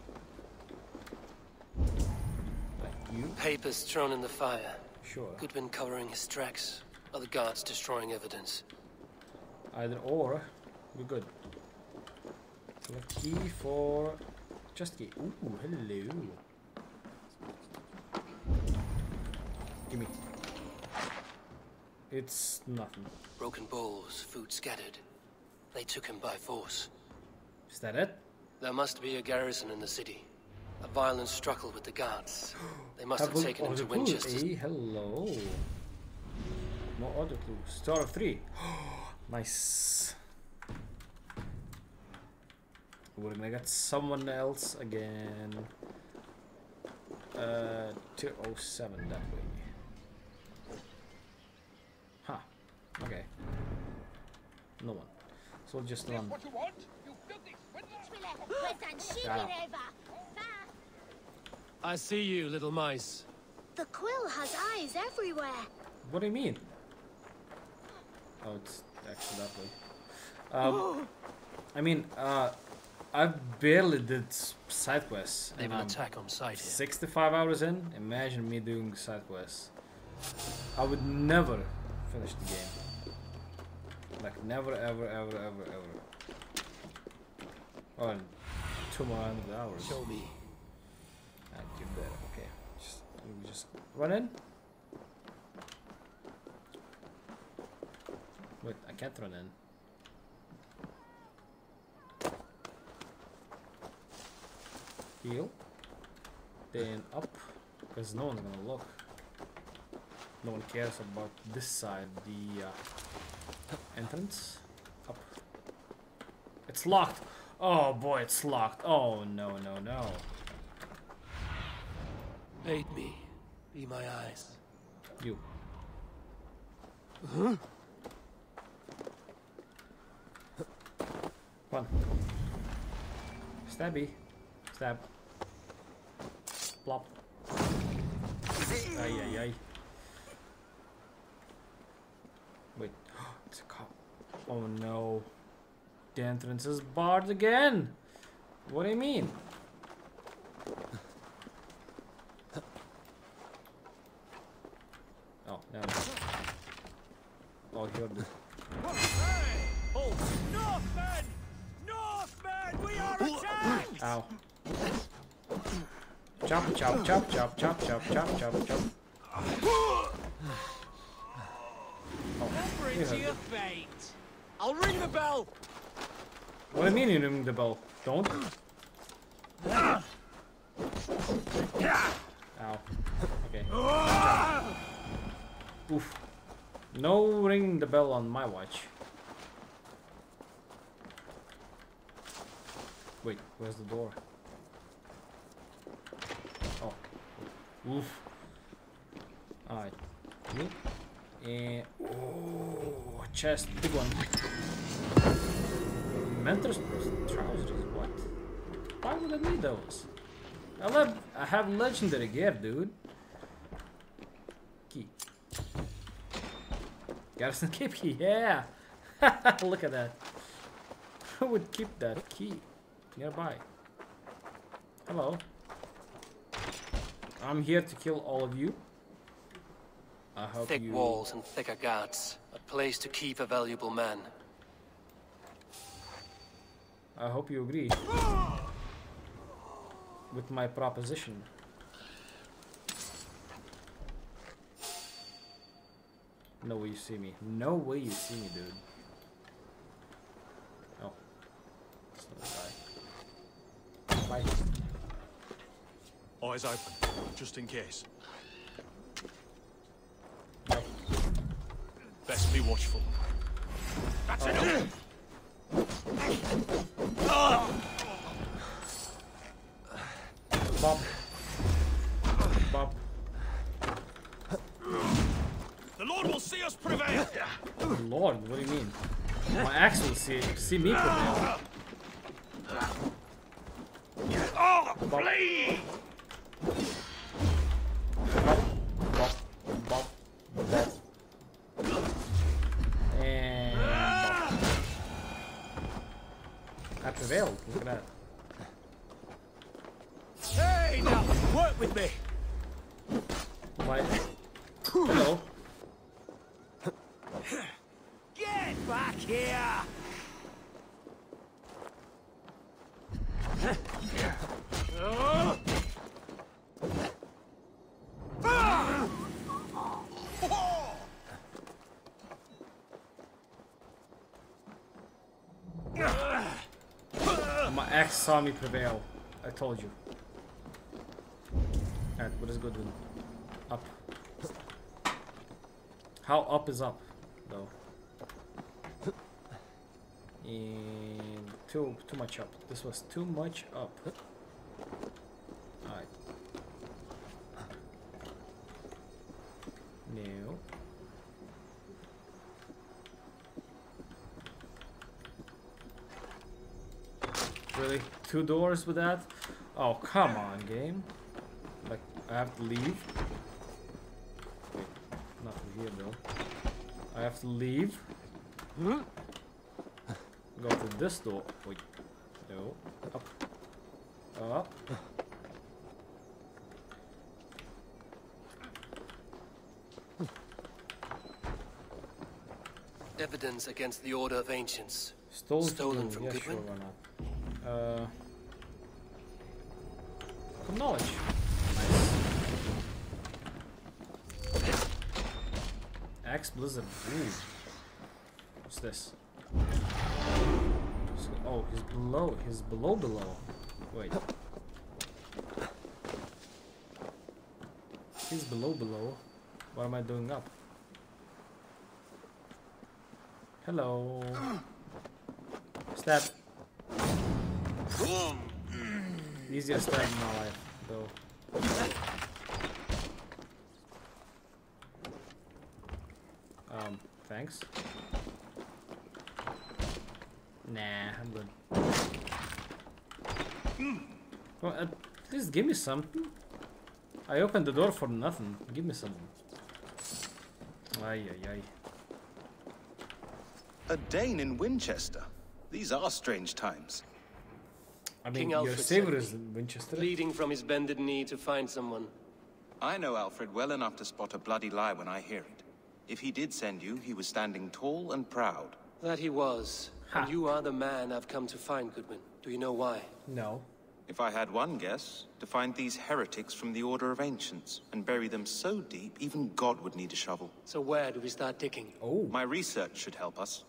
Like you? Papers thrown in the fire. Sure. Goodwin covering his tracks. Other guards destroying evidence. Either or, we're good. Select key for just key. Ooh, hello. Gimme. It's nothing. Broken bowls, food scattered. They took him by force. Is that it? There must be a garrison in the city. A violent struggle with the guards. They must have Have taken him to Winchester. eh? Hello. More other clues. Star of three. nice. We're gonna get someone else again. Uh, 207 that way. Huh. Okay. No one. So just This run. what you want? You filthy swindler! Yeah. I see you, little mice. The quill has eyes everywhere. What do you mean? Oh, it's actually that way. Um, I mean, uh, I barely did s- side quests. They and will I'm attack on sight here. 65 hours in. Imagine me doing side quests. I would never finish the game. Like never, ever, ever, ever, ever. Oh, and two more hundred hours. Show me. Do. Okay, just just run in. Wait, I can't run in. Heal. Then up, because no one's gonna look. No one cares about this side, the uh, entrance. Up. It's locked. Oh boy, it's locked. Oh no, no, no. Aid me. Be my eyes. You. Huh? One. Stabby. Stab. Plop. Ay, ay, ay. Wait, it's a cop. Oh no. The entrance is barred again. What do you mean? chop, chop, chop, chop, chop, chop, chop. Oh, you fate. I'll ring the bell. What do you mean you ring the bell? Don't. Ow. Okay. Oof. No ring the bell on my watch. Wait, where's the door? Oof. Alright. Me. Eh, and oh, chest, big one. Mentor's trousers. What? Why would I need those? I have I have legendary gear, dude. Key. Garrison keep key, yeah. Look at that. Who would keep that key nearby? Hello. I'm here to kill all of you. I hope Thick you. walls and thicker guards. A place to keep a valuable man. I hope you agree with my proposition. No way you see me. No way you see me, dude. Oh. It's not a guy. Bye. Eyes open, just in case. Best be watchful. That's enough. Bob. Bob. The Lord will see us prevail. Lord, what do you mean? My axe will see see me prevail. Oh, flee! Look at that. Hey, now, work with me. My hello. Get back here. My axe saw me prevail. I told you. Alright, what is good then? Up. How up is up, though? And too too much up. This was too much up. Alright. No. Really? Two doors with that? Oh, come on, game. Like, I have to leave? Wait, not here, though. I have to leave? Go to this door. Wait. No. Up. Up. Evidence against the Order of Ancients. Stolen, Stolen from, yeah, Goodwin? sure? Uh, knowledge. Nice. Axe Blizzard. Ooh. What's this? Oh, he's below. He's below below. Wait. He's below below. What am I doing up? Hello. Stab. Easiest stab in my life, though. Um, thanks. Nah, I'm good. Well, at least give me something. I opened the door for nothing. Give me some. Ay, ay, ay. A Dane in Winchester. These are strange times. I mean, King your Alfred savior sent is in Winchester. Bleeding from his bended knee to find someone. I know Alfred well enough to spot a bloody lie when I hear it. If he did send you, he was standing tall and proud. That he was. And you are the man I've come to find, Goodwin. Do you know why? No. If I had one guess, to find these heretics from the Order of Ancients and bury them so deep, even God would need a shovel. So where do we start digging? Oh. My research should help us.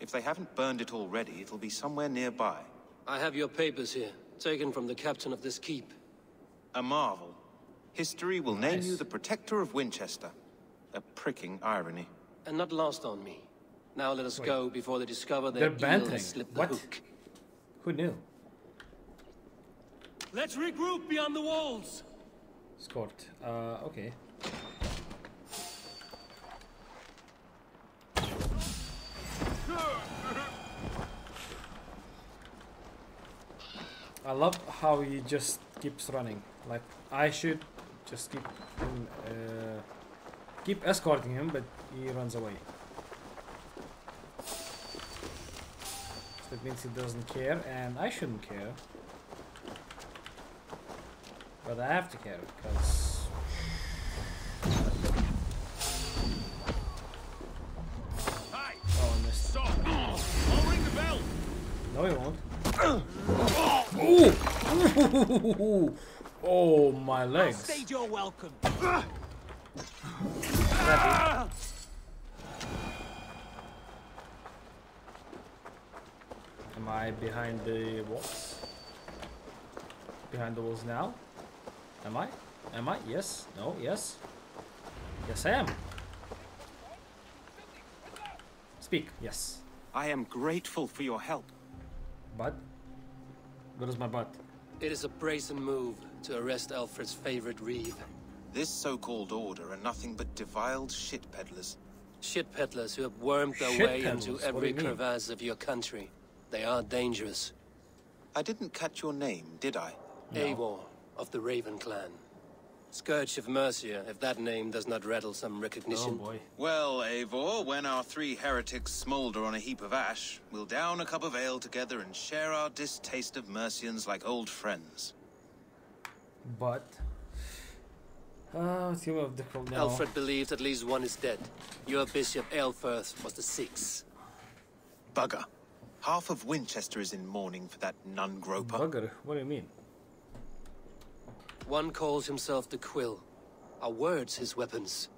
If they haven't burned it already, it'll be somewhere nearby. I have your papers here, taken from the captain of this keep. A marvel. History will name Nice. you the Protector of Winchester. A pricking irony. And not lost on me. Now let us Wait. go before they discover They're their eel bantering. has slipped the What? hook. Who knew? Let's regroup beyond the walls. Escort. Uh, okay. I love how he just keeps running. Like I should just keep him, uh, keep escorting him, but he runs away. So that means he doesn't care, and I shouldn't care. But I have to care because. Oh, I missed. Stop! I'll ring the bell! No, he won't. Ooh! oh, my legs. Stage your welcome. Am I behind the walls? Behind the walls now? Am I? Am I? Yes? No? Yes? Yes, I am. Speak. Yes. I am grateful for your help. But? Where is my butt? It is a brazen move to arrest Alfred's favorite reeve. This so-called order are nothing but deviled shit peddlers. Shit peddlers who have wormed their Shit way peddlers? into every you mean? crevasse of your country. They are dangerous. I didn't catch your name, did I? No. Eivor of the Raven clan. Scourge of Mercia, if that name does not rattle some recognition. Oh boy. Well, Eivor, when our three heretics smolder on a heap of ash, we'll down a cup of ale together and share our distaste of Mercians like old friends. But. Team of difficult now. Alfred believes at least one is dead. Your Bishop Aelfirth was the sixth. Bugger. Half of Winchester is in mourning for that nun groper. Bugger? What do you mean? One calls himself the Quill. Are words his weapons?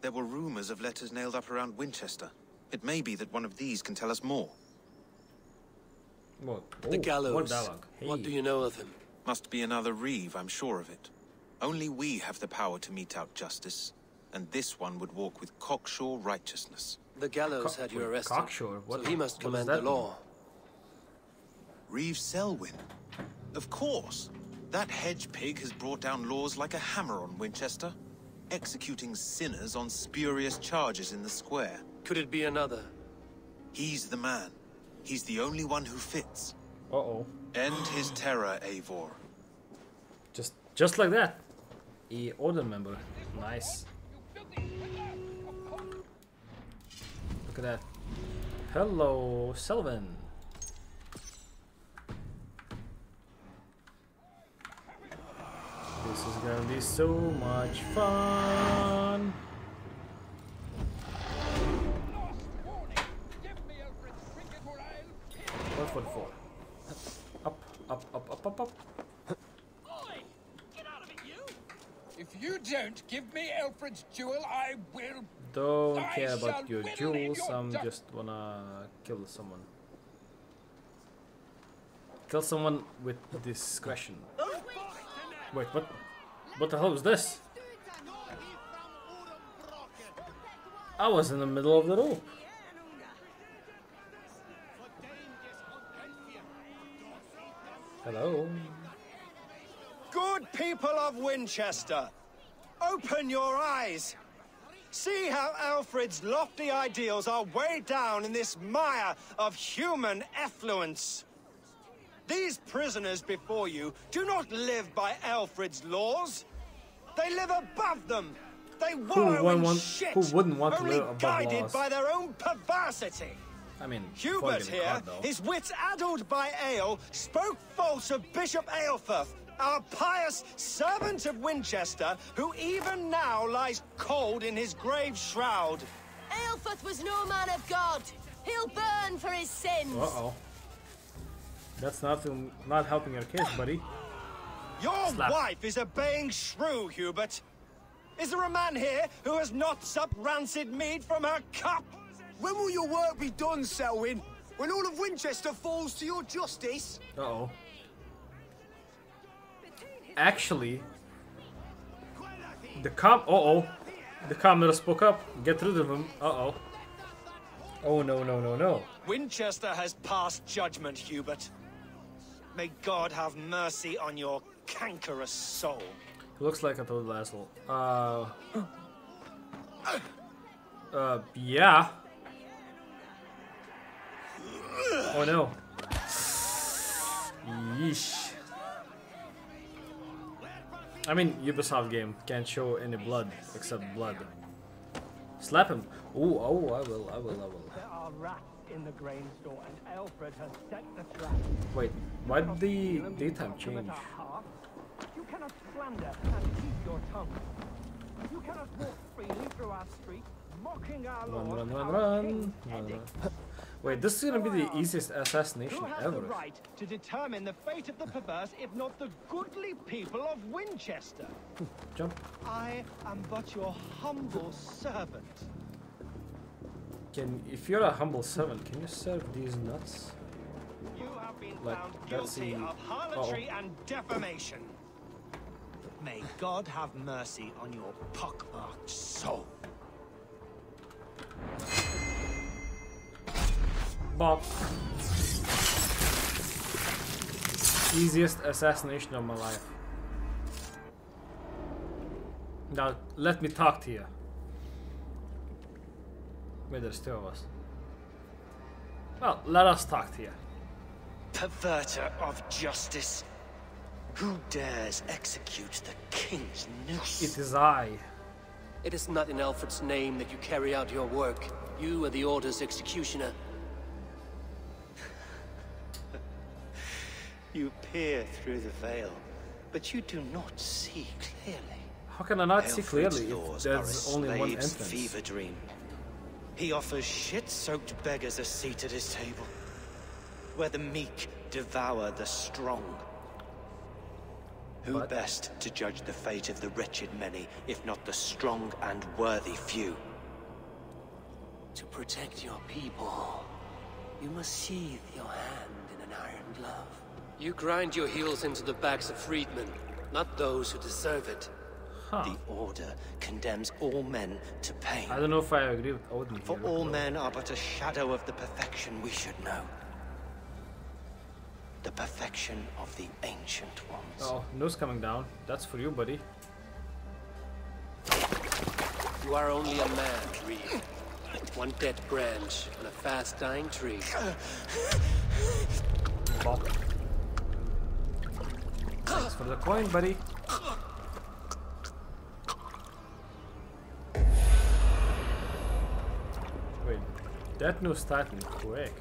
There were rumors of letters nailed up around Winchester. It may be that one of these can tell us more. What? the Oh, gallows. What dialogue? What do you know of him? Must be another Reeve, I'm sure of it. Only we have the power to mete out justice, and this one would walk with cocksure righteousness. The gallows Co- had you wait, arrested. cocksure? What- so he must command the that mean? law. Reeve Selwyn. Of course. That hedge pig has brought down laws like a hammer on Winchester, executing sinners on spurious charges in the square. Could it be another? He's the man. He's the only one who fits. Uh oh. End his terror, Eivor. Just, just like that. E order member. Nice. Look at that. Hello, Selvin. This is gonna be so much fun. One forty-four. Up, up, up, up, up, up. Oi! Get out of it, you! If you don't give me Alfred's jewel, I will. Don't I care about your jewels. your I'm just wanna kill someone. Kill someone with discretion. Wait, what? What the hell was this? I was in the middle of the rope. Hello. Good people of Winchester, open your eyes. See how Alfred's lofty ideals are weighed down in this mire of human effluence. These prisoners before you do not live by Alfred's laws. They live above them. They wallow wouldn't in want- shit. who wouldn't want to only live above guided laws? by their own perversity. I mean, Hubert here, card, his wits addled by ale, spoke false of Bishop Aelfirth, our pious servant of Winchester, who even now lies cold in his grave shroud. Aelfirth was no man of God. He'll burn for his sins. Uh oh. That's not not helping your case, buddy. Your Slap. wife is obeying shrew, Hubert. Is there a man here who has not supped rancid mead from her cup? When will your work be done, Selwyn? When all of Winchester falls to your justice? Uh oh. Actually, the com. Uh oh. The commoner spoke up. Get rid of him. Uh oh. Oh no no no no. Winchester has passed judgment, Hubert. May God have mercy on your cankerous soul. He looks like a total asshole. Uh. Uh, yeah. Oh no. Yeesh. I mean, Ubisoft game can't show any blood except blood. Slap him. Ooh, oh, I will, I will, I will. There are rats in the grain store, and Alfred has set the trap. Wait, why did the daytime change? at our heart. You cannot slander and keep your tongue. You cannot walk freely through our streets, mocking our Run, Lord, run, run, run. Run, run. Wait, this is gonna be the easiest assassination Who has ever. the right to determine the fate of the perverse if not the goodly people of Winchester? Jump. I am but your humble servant. Can, if you're a humble servant, can you serve these nuts? You have been Like, found guilty of harlotry oh. and defamation. May God have mercy on your pockmarked soul. Bob. Easiest assassination of my life. Now, let me talk to you. Wait, there's two of us. Well, let us talk to you. Perverter of justice. Who dares execute the king's noose? It is I. It is not in Alfred's name that you carry out your work. You are the Order's executioner. You peer through the veil, but you do not see clearly. How can I not see clearly if laws are a there's only one slave's entrance? fever dream. He offers shit-soaked beggars a seat at his table, where the meek devour the strong. Who best to judge the fate of the wretched many, if not the strong and worthy few? To protect your people, you must sheathe your hand in an iron glove. You grind your heels into the backs of freedmen, not those who deserve it. The Order condemns all men to pain. I don't know if I agree with Odin For here. all men are but a shadow of the perfection we should know. The perfection of the Ancient Ones. Oh, nose coming down. That's for you, buddy. You are only a man, Reeve. One dead branch on a fast-dying tree. Bop. Thanks for the coin, buddy. That new starting quick.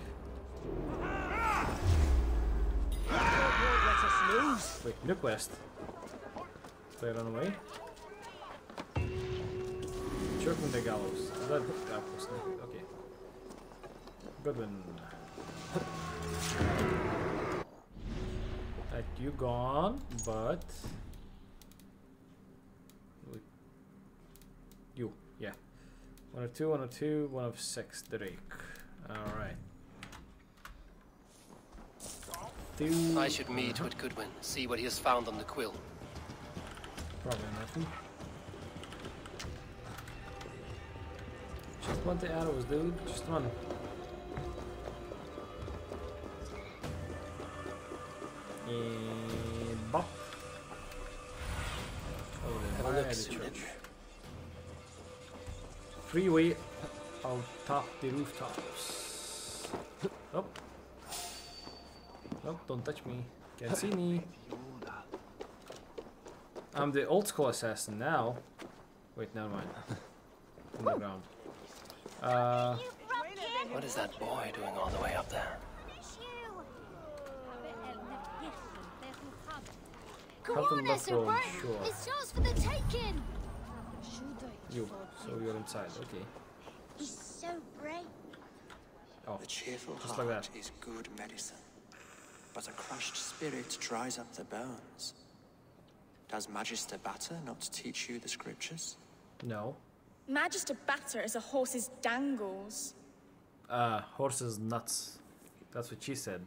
Wait, new quest. I run away? From the gallows. That that was no- okay. Good one. That you gone, but One of two, one of two, one of six. Drake. Alright. I should meet with Goodwin, see what he has found on the quill. Probably nothing. Just want the arrows, dude. Just one. And bop. Oh, Have a look, Freeway on top the rooftops. Oh. Nope, don't touch me. Can't see me. I'm the old school assassin now. Wait, never mind. On the ground. Uh, What is that boy doing all the way up there? Go Help them on, not Esther, sure. It's yours for the taking! you. So you're inside. Okay. He's so brave. Oh, The cheerful just like heart that. is good medicine, but a crushed spirit dries up the bones. Does Magister Batter not teach you the scriptures? No. Magister Batter is a horse's dangles. Uh, horses nuts. That's what she said.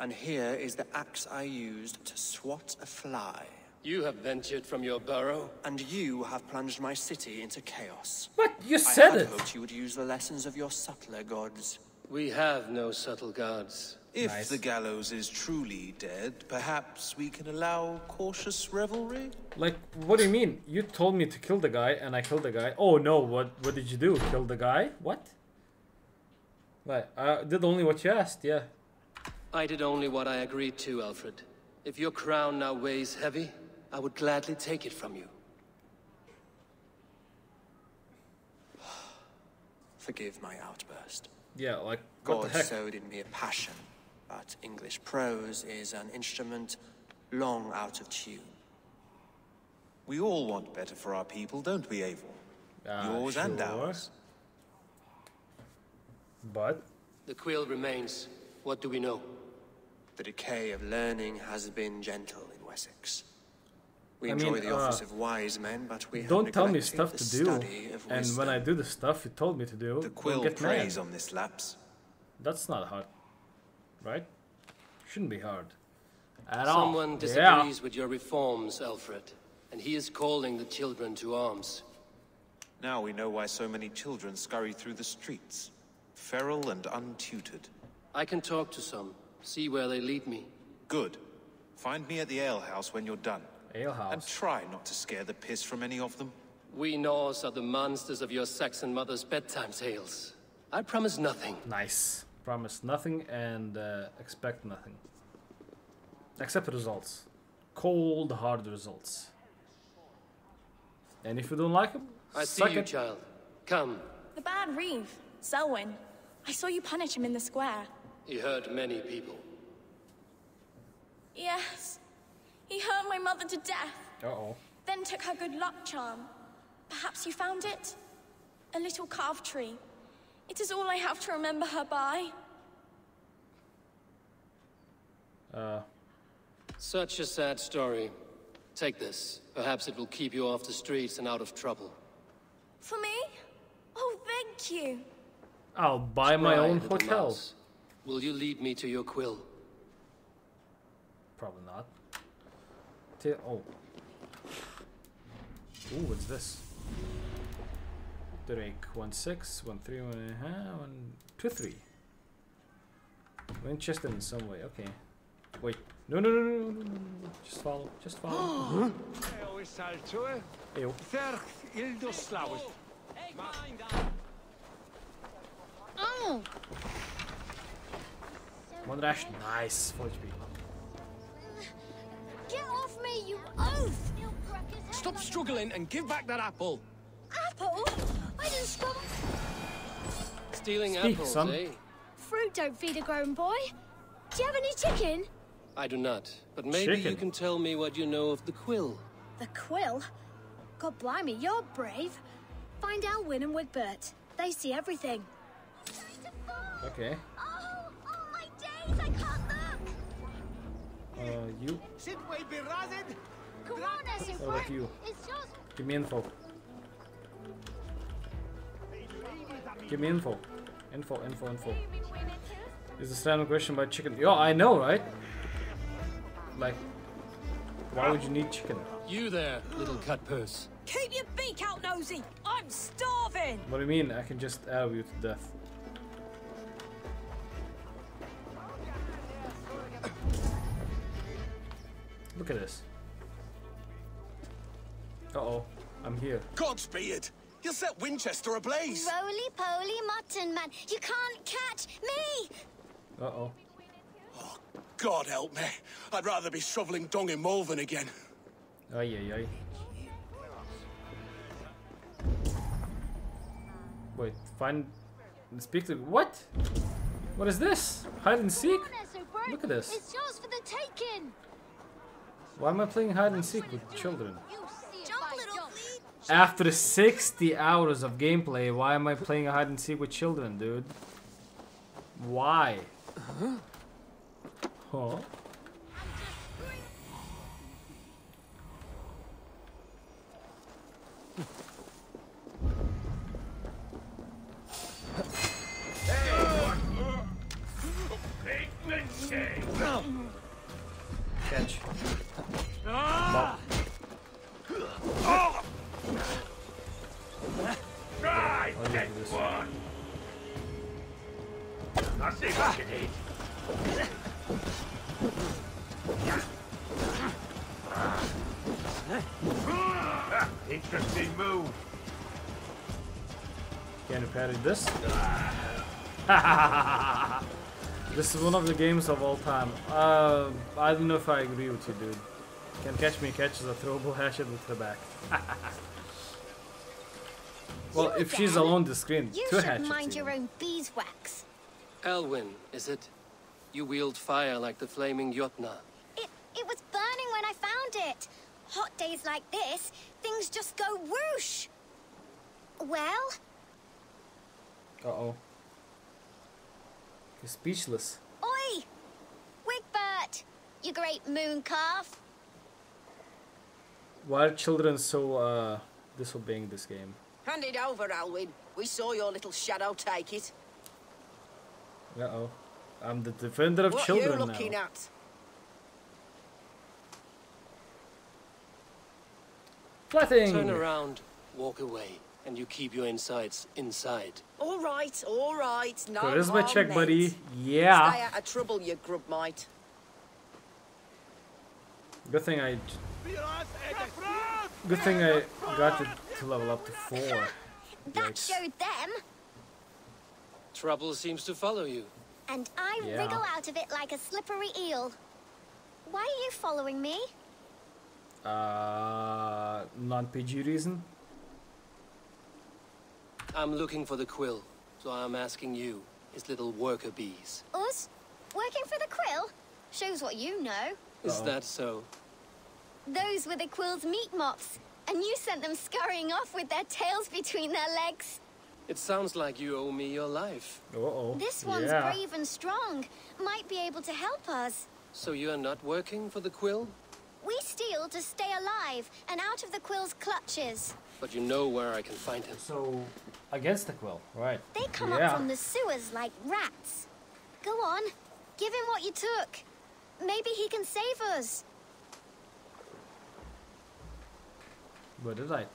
And here is the axe I used to swat a fly. You have ventured from your burrow. And you have plunged my city into chaos. What? You I said had it. hoped you would use the lessons of your subtler gods. We have no subtle gods. If the gallows is truly dead, perhaps we can allow cautious revelry? Like, what do you mean? You told me to kill the guy, and I killed the guy. Oh no! What? What did you do? Kill the guy? What? Right. I did only what you asked. Yeah. I did only what I agreed to, Alfred. If your crown now weighs heavy, I would gladly take it from you. Forgive my outburst. Yeah. Like, what God the heck? sowed in me a passion, but English prose is an instrument long out of tune. We all want better for our people, don't we, Eivor? Ah, Yours and ours. But The quill remains. What do we know? The decay of learning has been gentle in Wessex. We I enjoy mean, the office uh, of wise men, but we don't tell me stuff to do. And when I do the stuff you told me to do, The don't quill get preys mad. on this lapse. That's not hard, right? Shouldn't be hard. At Someone all. disagrees Yeah. with your reforms, Alfred, and he is calling the children to arms. Now we know why so many children scurry through the streets, feral and untutored. I can talk to some, see where they lead me. Good. Find me at the alehouse when you're done. Alehouse. And try not to scare the piss from any of them. We Norse are the monsters of your Saxon mother's bedtime tales. I promise nothing. Nice. Promise nothing and uh, expect nothing. Accept results. Cold, hard results. And if you don't like them, I see suck you, it. child. Come. The bad Reeve, Selwyn. I saw you punish him in the square. He hurt many people. Yes. He hurt my mother to death, Uh-oh. then took her good luck charm. Perhaps you found it? A little carved tree. It is all I have to remember her by. Uh, Such a sad story. Take this. Perhaps it will keep you off the streets and out of trouble. For me? Oh, thank you. I'll buy my Try, own little hotel. mouse. Will you lead me to your quill? Probably not. Ta- oh. Ooh, what's this? Drake, one six, one three, one and a half, one two three. Winchester in some way, okay. Wait. No no no no no no no no. Just follow. Just follow. Ew. Slawit. Oh. oh! One dash. Nice. Full HP. Get off me, you oaf! Stop struggling and give back that apple. Apple? I didn't stop. Stealing Speak, apples, son. eh? Fruit don't feed a grown boy. Do you have any chicken? I do not. But maybe you can tell me what you know of the quill. The quill? God blimey, you're brave. Find Alwyn and Wigbert. They see everything. Okay. Uh, you. Sit way be razed. Come on, Essie, What about you? It's yours. Give me info. Give me info. Info, info, info. Is this standard question about chicken? Yo, I know, right? Like, why would you need chicken? You there, little cut purse. Keep your beak out, Nosy! I'm starving! What do you mean? I can just arrow you to death. Look at this. Uh oh, I'm here. Godspeed! You'll set Winchester ablaze! Roly poly mutton man, you can't catch me! Uh oh. God help me. I'd rather be shoveling dung in Malvern again. Ay, ay, ay. Wait, find... Speak to... What? What is this? Hide and seek? Look at this. It's yours for the taking. Why am I playing hide and seek with children? Jump, little. After 60 hours of gameplay, why am I playing hide and seek with children, dude? Why? Huh? I'll see. Interesting move. Can you parry this? this is one of the games of all time. Uh, I don't know if I agree with you, dude. Can catch me catches a throwable hash it with her back. well, You if she's alone the screen, You two should hatchets. mind your own beeswax. Elwyn, is it? You wield fire like the flaming Jotna. It it was burning when I found it. Hot days like this, things just go whoosh. Well, Uh oh. You're speechless. oi! Wigbert, you great moon calf. Why are children so uh disobeying this game? Hand it over, Alwyn. We saw your little shadow take it. Uh oh. I'm the defender of what children you looking now. at? Flatting! Turn around, walk away, and you keep your insides inside. All right, all right. No Charisma harm check, meant. buddy. Stay Yeah. out of trouble, you grub mite. Good thing I. Good thing I got it to level up to four. That showed them, Trouble seems to follow you. and I Yeah. wriggle out of it like a slippery eel. Why are you following me? Uh, non-PG reason. I'm looking for the quill, so I'm asking you, his little worker bees. Us? Working for the quill? Shows what you know. Is Uh-oh. that so? Those were the quill's meat mops, and you sent them scurrying off with their tails between their legs. It sounds like you owe me your life. Uh oh. This one's yeah. brave and strong. Might be able to help us. So you are not working for the quill? We steal to stay alive and out of the quill's clutches. But you know where I can find him. So, against the quill, right? They come yeah. up from the sewers like rats. Go on, give him what you took. Maybe he can save us. What did I?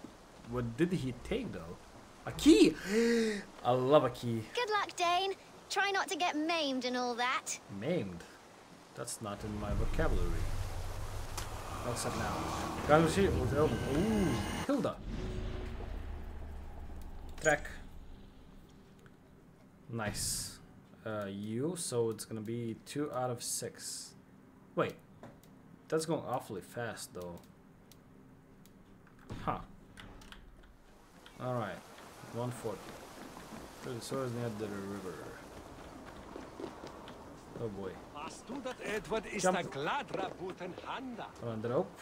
What did he take though? A key. I love a key. Good luck, Dane. Try not to get maimed and all that. Maimed. That's not in my vocabulary. What's up now? Conversation with Hilda. Ooh, Hilda. Track. Nice. Uh, you. So it's gonna be two out of six. Wait, that's going awfully fast though. Huh. All right. 140. To the source near the river. Oh boy. Hast du dat Edward is Jump. a gladra buten handa. On oh, the rope.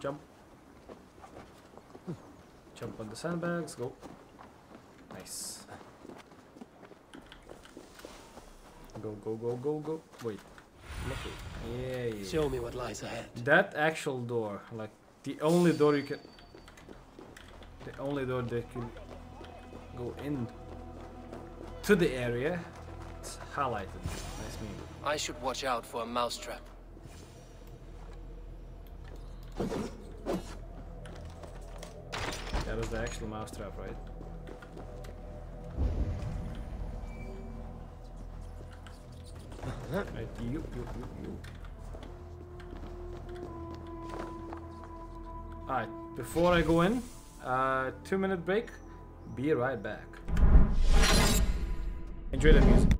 Jump. Jump on the sandbags. Go. Nice. Go, go, go, go, go. Wait. Yeah, yeah. Show me what lies ahead. That actual door, like the only door you can. The only door that can go in to the area. It's highlighted. Nice me. I should watch out for a mousetrap. That was the actual mousetrap, right? Alright, before I go in, uh, two minute break. Be right back. Enjoy the music.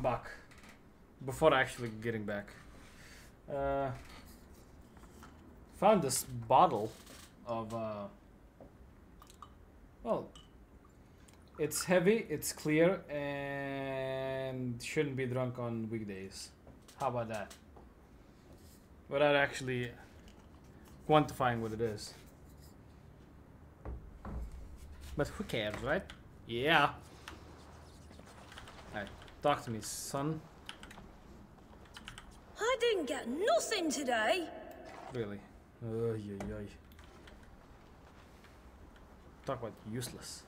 I'm back. Before actually getting back. Uh, found this bottle of, uh, well, it's heavy, it's clear, and shouldn't be drunk on weekdays. How about that? Without actually quantifying what it is. But who cares, right? Yeah. Talk to me, son. I didn't get nothing today. Really? Ay, ay, ay. Talk about useless.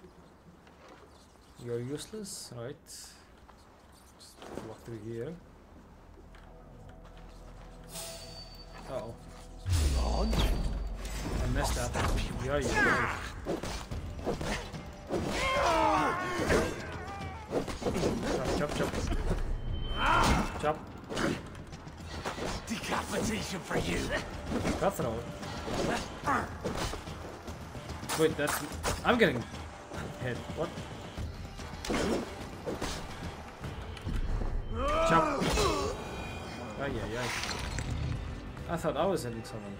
You're useless, right? Just walk through here. Uh oh. On. I messed up. Chop, chop, chop. Chop. Decapitation for you. Cutthroat. Wait, that's. I'm getting hit. What? Chop. Ay, ay, ay. I thought I was hitting someone.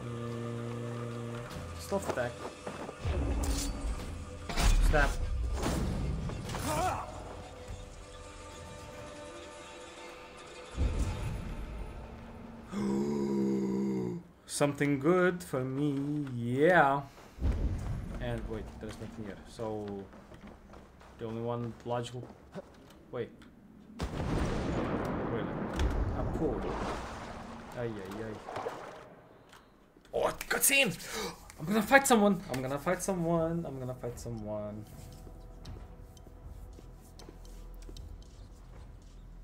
Uh, Stop attack. Snap. Something good for me, yeah. And wait, there's nothing here. So the only one logical. Wait. Wait. A pool. Ay ay ay. Oh, cutscene! I'm gonna fight someone. I'm gonna fight someone. I'm gonna fight someone.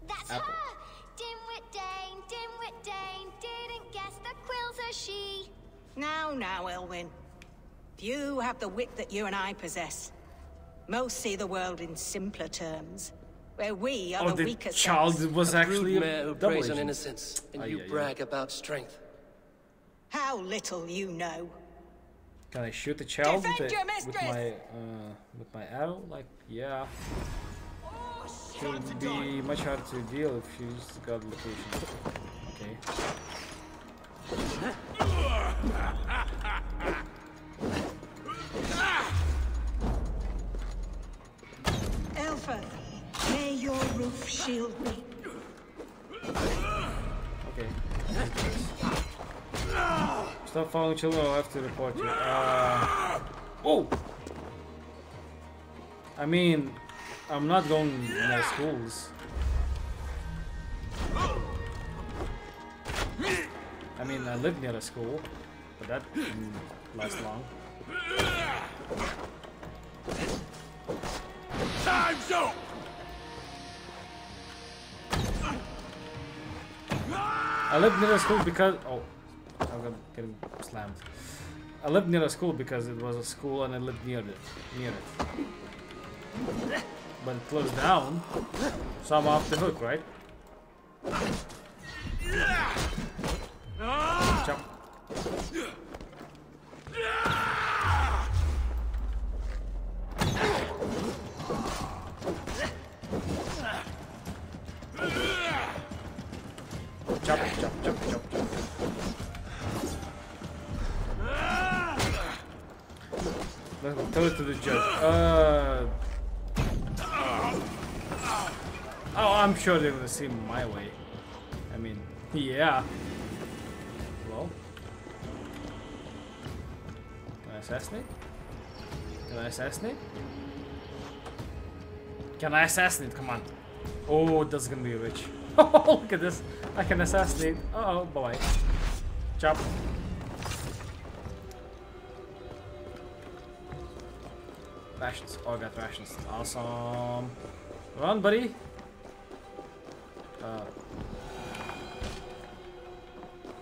That's Apple. her! Dimwit Dane, Dimwit Dane, didn't guess the quills are she. Now, now, Elwyn. Few have the wit that you and I possess. Most see the world in simpler terms, where we are Oh, the the weaker child sex. was a actually a broodmare who double preys on agent. innocence, and Ay, you ay, ay. brag about strength. How little you know. Can I shoot the child with, your with my uh, with my arrow? Like, yeah. It would be much harder to deal if she's got location. Okay. Aelfirth, may your roof shield me. Okay. Stop following children. I'll have to report you. Uh, oh. I mean, I'm not going near schools. I mean, I live near a school, but that didn't last long. Time's up! I live near a school because oh, I'm gonna getting slammed. I lived near a school because it was a school and I lived near it, near it. But it closed down, so I'm off the hook, right? Jump, Let's. Tell it to the judge. Uh. Oh, I'm sure they're gonna see my way. I mean, yeah. Hello? Can I assassinate? Can I assassinate? Can I assassinate? Come on. Oh, this is gonna be rich. Oh, look at this. I can assassinate. Uh oh, bye bye. Chop. Rations. Oh, I got rations. Awesome. Run, buddy. Uh.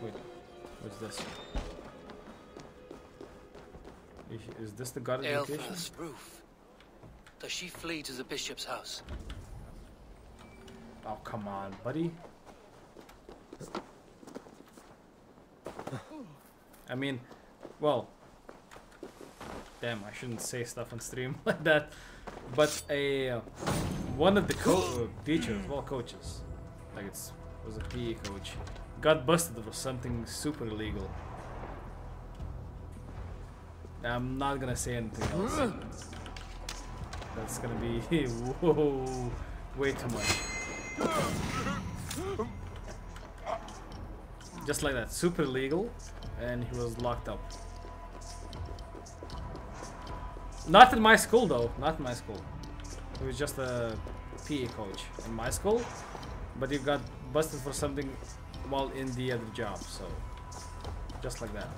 Wait. What's this? Is, is this the guarded location? Aelfirth's roof. Does she flee to the bishop's house? Oh, come on, buddy. I mean, well, damn, I shouldn't say stuff on stream like that. But a uh, one of the co uh, teachers, well, coaches, like it's was a PE coach, got busted for something super illegal. I'm not gonna say anything else. That's gonna be whoa, way too much. Just like that, super illegal, and he was locked up. Not in my school though, not in my school. He was just a PE coach in my school, but he got busted for something while in the other job, so just like that.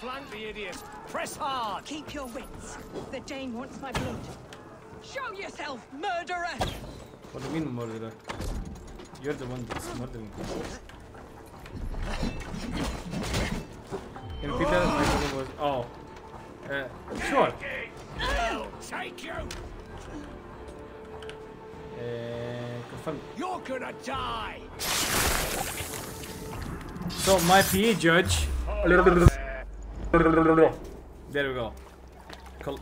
Flank the idiot. Press hard. Keep your wits. The Dane wants my blood. Show yourself, murderer! What do you mean murderer? You're the one that's murdering people. Repeat that? My brother was. Oh. Uh, sure. I'll take you. Uh, confirm. You're gonna die. So my PE judge. There we go. Col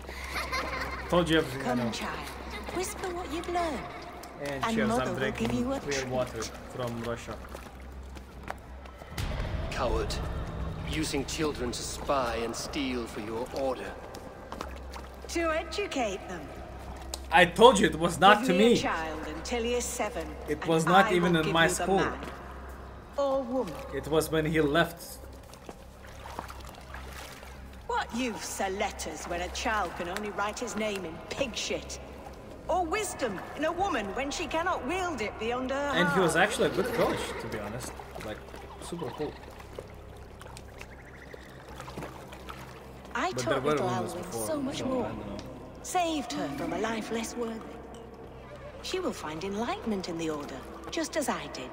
told you everything I Come, know. child. Whisper what you've learned. And And cheers, Mother I'm will drinking give you clear water from Russia. Coward. Using children to spy and steal for your order. To educate them. I told you it was not Give to me. me. A child until he is seven. It was not I even in my school. man Or woman. It was when he left. What use are letters when a child can only write his name in pig shit? Or wisdom in a woman when she cannot wield it beyond her And he was actually a good coach, to be honest. Like, super cool. I But taught were little rumors Alwyn so much so more. Saved her from a life less worthy. She will find enlightenment in the Order, just as I did.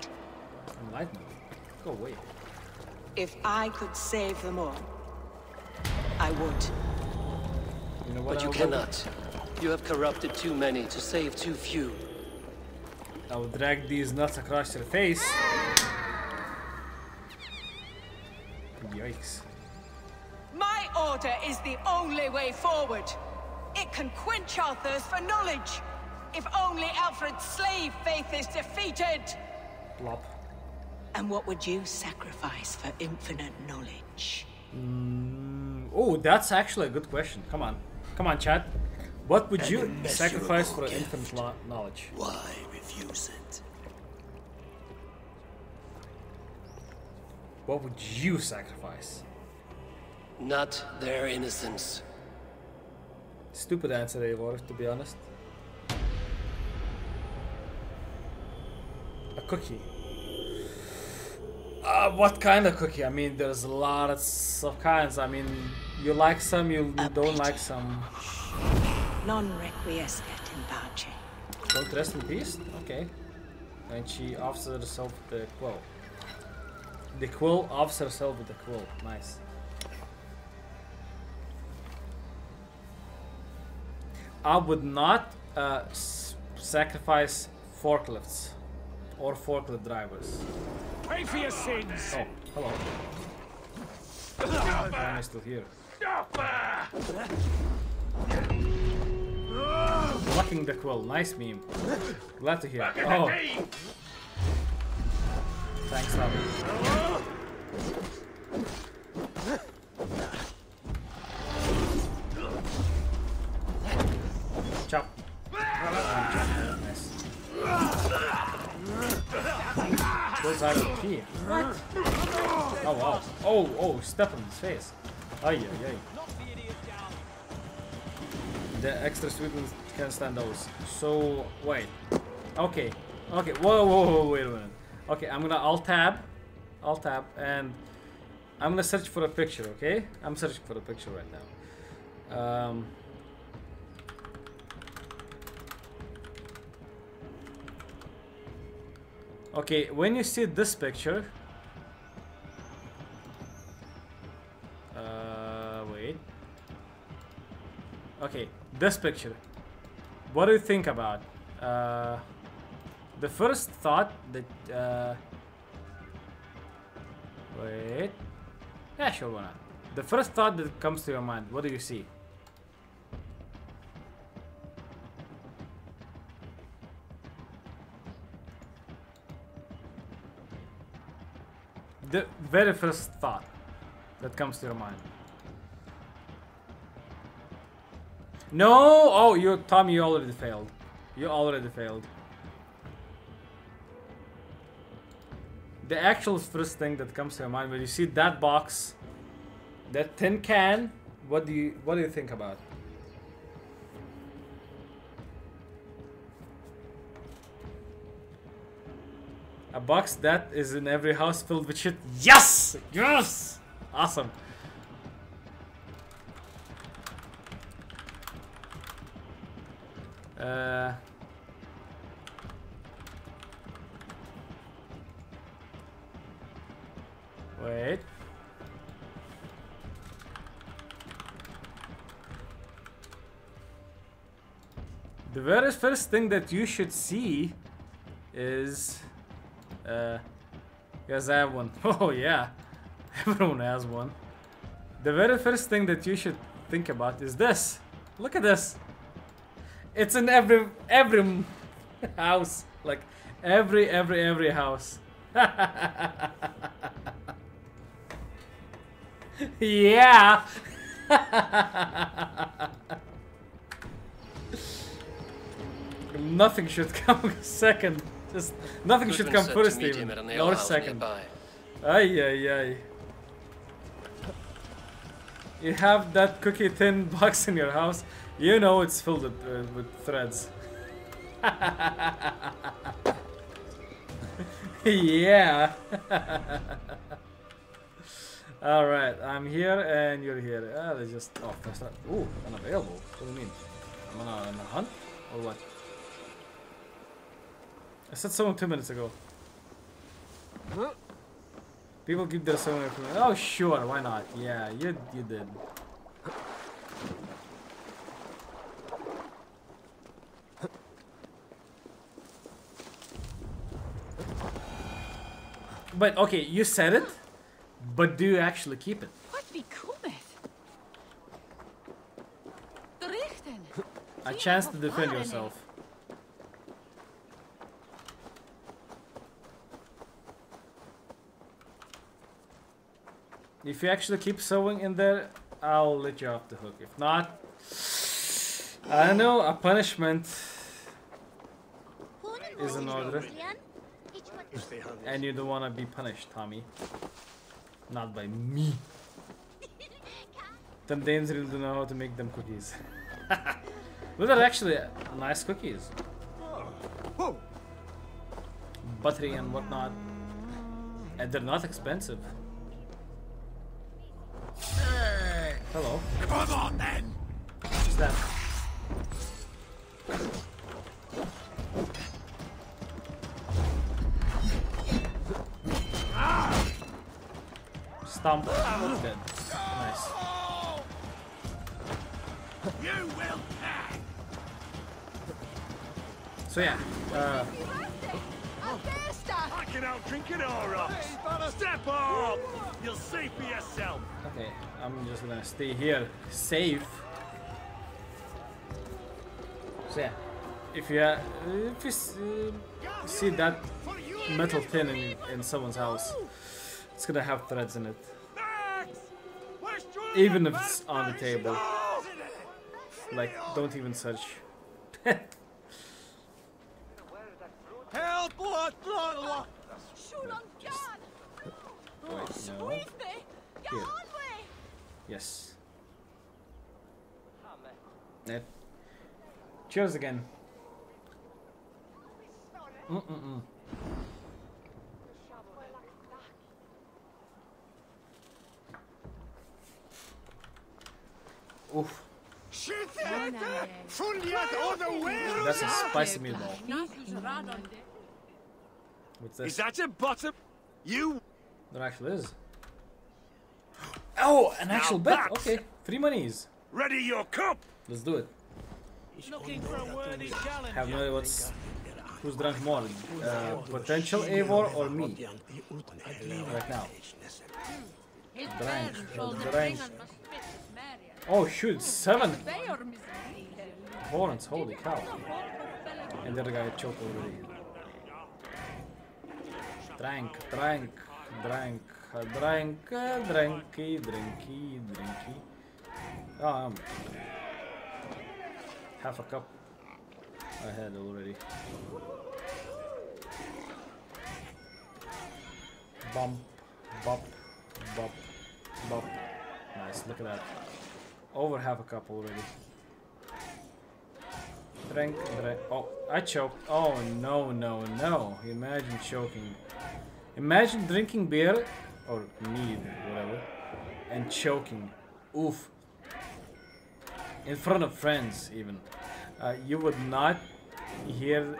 Enlightenment. Go away. If I could save them all, I would. You know what But you would- cannot. You have corrupted too many to save too few. I will drag these nuts across your face. Yikes. My Order is the only way forward. It can quench our thirst for knowledge. If only Alfred's slave faith is defeated. Plop. And what would you sacrifice for infinite knowledge? Mm, oh, that's actually a good question. Come on. Come on, chat. What would you sacrifice for gift. infinite knowledge? Why refuse it? What would you sacrifice? Not their innocence. Stupid answer, Eivor, to be honest. A cookie. Uh, what kind of cookie? I mean, there's lots of kinds. I mean, you like some, you, you don't like some. Non requiescat in pace. Don't rest in peace? Okay. And she offers herself the quill. The quill offers herself with the quill. Nice. I would not uh, s- sacrifice forklifts or forklift drivers. Pay for your sins. Oh, hello. Why am I still here? Blocking the quill. Nice meme. Glad to hear. Oh. Thanks, Robin. Chop. Out of key. What? Oh wow. Oh, oh, step on his face. Ay, ay, ay. The extra sweet ones can stand those. So, wait. Okay. Okay. Whoa, whoa, whoa, wait a minute. Okay, I'm gonna alt tab. Alt tab. And I'm gonna search for a picture, okay? I'm searching for a picture right now. Um, okay, when you see this picture. Uh, wait. Okay, this picture. What do you think about? Uh, The first thought that uh, wait, yeah, sure, why not? The first thought that comes to your mind, what do you see? The very first thought that comes to your mind. No! Oh, you, Tommy, you already failed. You already failed. The actual first thing that comes to your mind when you see that box, that tin can, what do you what do you think about? A box that is in every house filled with shit. Yes! Yes! Awesome. Uh, wait. The very first thing that you should see is uh yes I have one. Oh yeah. Everyone has one. The very first thing that you should think about is this. Look at this. It's in every every house. Like every every every house. yeah. nothing should come second. Just nothing should come first even. him at an ale Or second. Ay ay ay. You have that cookie tin box in your house, you know it's filled with, uh, with threads. yeah. Alright, I'm here and you're here. Ah, they just. Oh, first up. Ooh, unavailable. What do you mean? I'm on a, on a hunt? Or what? I said someone two minutes ago. People keep their sewing. Oh, sure, why not? Yeah, you you did. But okay, you said it, but do you actually keep it? What becometh? A chance to defend yourself. If you actually keep sewing in there, I'll let you off the hook. If not, I don't know, a punishment is in order. And you don't want to be punished, Tommy. Not by me. Them Danes really don't know how to make them cookies. but they're actually nice cookies. Oh. Buttery and whatnot. And they're not expensive. If you s- uh, see that metal tin in, in someone's house, it's gonna have threads in it. Even if it's on the table. Like, don't even search. Help! Wait, no. Here. Yes. Net. Cheers again. Mm-mm-mm. Oof. That's a spicy meatball. What's this? Is that a bottom? You. There actually is. Oh, an actual bet. Okay, three monies. Ready your cup. Let's do it. Looking for a worthy challenge. Have no idea what's Who's drunk more? Uh, potential Eivor or me? Right now. Drank. drank. Oh shoot, seven horns, holy cow. And the other guy choked already. Drank, drank, drank, uh, drank, uh, dranky, drinky, drinky. Oh, um, half a cup ahead already. Bump, bump, bump, bump. Nice, look at that. Over half a cup already. Drink, drink. Oh, I choked. Oh, no, no, no. Imagine choking. Imagine drinking beer, or mead, whatever, and choking. Oof. In front of friends, even. Uh, you would not hear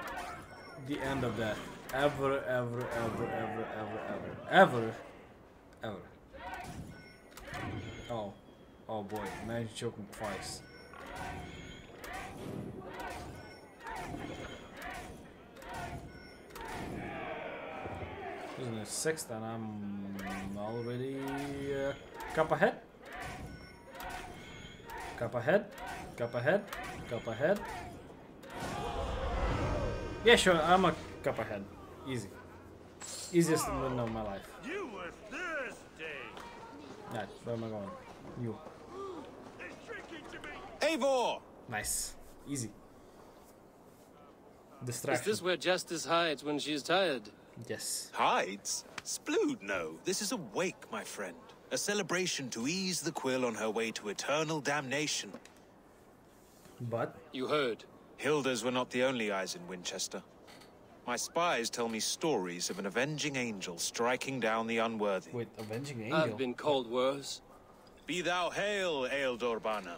the end of that. Ever, ever, ever, ever, ever, ever. Ever. Ever. Oh. Oh boy, imagine choking twice. This is the sixth and I'm already uh, cup ahead. Cup ahead. Cup ahead. Cup ahead. Yeah, sure, I'm a cup ahead. Easy. Easiest win of my life. You were thirsty. Yeah, where am I going? You. Eivor! Nice. Easy. Is Distraction. this where Justice hides when she's tired? Yes. Hides? Splood, no. This is a wake, my friend. A celebration to ease the quill on her way to eternal damnation. But? You heard. Hilda's were not the only eyes in Winchester. My spies tell me stories of an avenging angel striking down the unworthy. Wait, avenging angel? I've been called worse. Be thou hail, Ealdor Bana.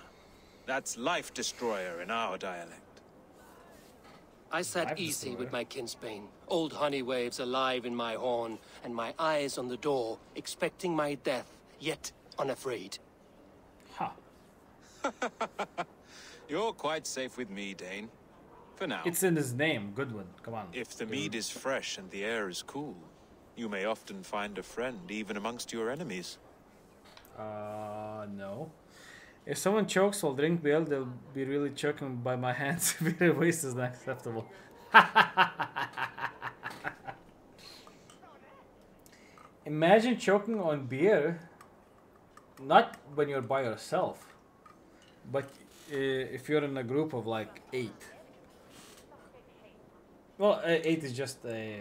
That's life destroyer in our dialect. I sat Life easy destroyer. with my kinsbane, old honey waves alive in my horn, and my eyes on the door, expecting my death, yet unafraid. Ha! You're quite safe with me, Dane. For now. It's in his name, Goodwin. Come on. If the mead is fresh and the air is cool, you may often find a friend even amongst your enemies. Uh, no. If someone chokes while drink beer, they'll be really choking by my hands. Beer waste is not acceptable. Imagine choking on beer, not when you're by yourself, but uh, if you're in a group of like eight. Well, uh, eight is just a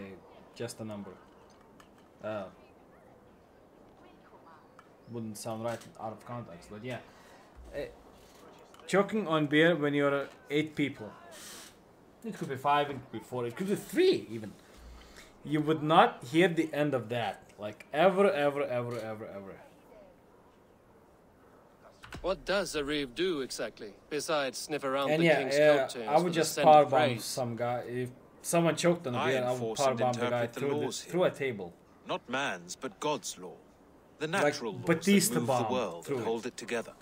just a number. Uh, wouldn't sound right out of context, but yeah. Uh, choking on beer when you're eight people. It could be five, it could be four, it could be three even. You would not hear the end of that. Like ever, ever, ever, ever, ever. What does a reeve do exactly, besides sniff around and the yeah, king's yeah, coat I would just scent power bomb some guy. If someone choked on a I beer, I would enforce power and bomb the guy the through, the, laws here. through a table. Not man's, but God's law. The Like natural laws Batista that move bomb the world through and it. hold it together.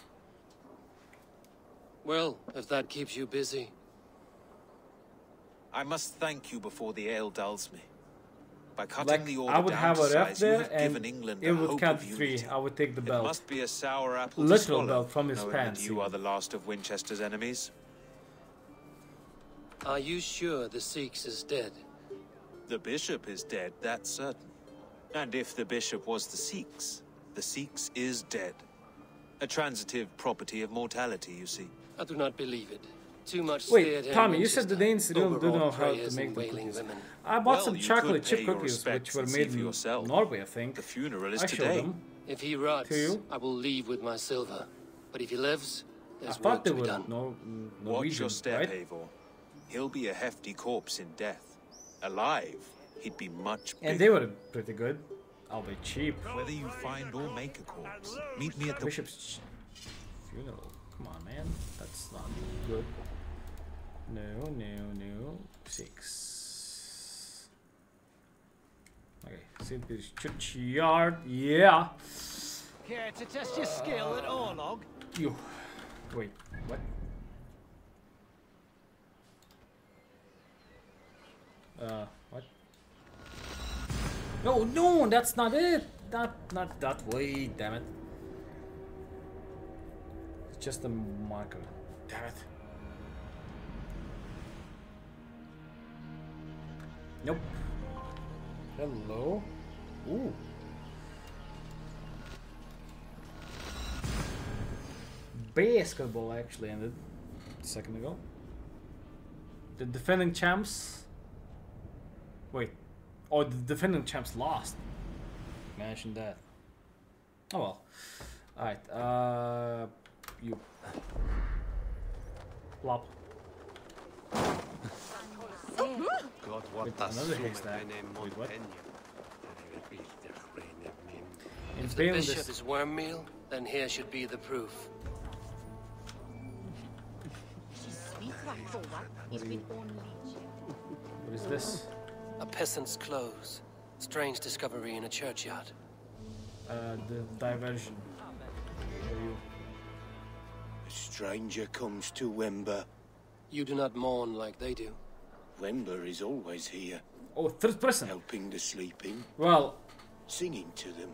Well, if that keeps you busy. I must thank you before the ale dulls me. By cutting Like the order I would down have to a ref size, there, and given England it would count three. unity. I would take the It belt. must be a sour apple to Literal swallow, belt from his knowing pants, you are the last of Winchester's enemies. Are you sure the Sikhs is dead? The bishop is dead, that's certain. And if the bishop was the Sikhs, the Sikhs is dead. A transitive property of mortality, you see. I do not believe it. Too much Wait, feared here in Tommy, you said the Winchester. Danes really do Overwrought know how to make the wailing cookies. women. I bought Well, some chocolate chip cookies, which were made for in. Norway, I think. The funeral is I showed today. them. If he rots, To you? I will leave with my silver. But if he lives, there's thought work to be were done. no, Watch Norwegian, your step, right? Eivor. He'll be a hefty corpse in death. Alive, he'd be much bigger. And they were pretty good. I'll be cheap. Whether you find or make a corpse, meet me at the Bishop's funeral. Come on, man. That's not good. No, no, no. Six. Okay. Peter's Churchyard. Yeah. Care to test your skill at Orlog? You. Wait, what? Uh, what? No, no, that's not it. Not, not that way. Damn it. It's just a marker. Damn it. Nope. Hello. Ooh. Basketball actually ended a second ago. The defending champs. Wait. Oh, the defending champs lost. Imagine that. Oh well. Alright, uh. You. Plop. God, what Wait, another haystack. If the bishop is worm meal, then here should be the proof. What is this? A peasant's clothes. Strange discovery in a churchyard. Uh, the diversion. A stranger comes to Wember. You do not mourn like they do. Wember is always here. Oh, third person. Helping the sleeping. Well, singing to them.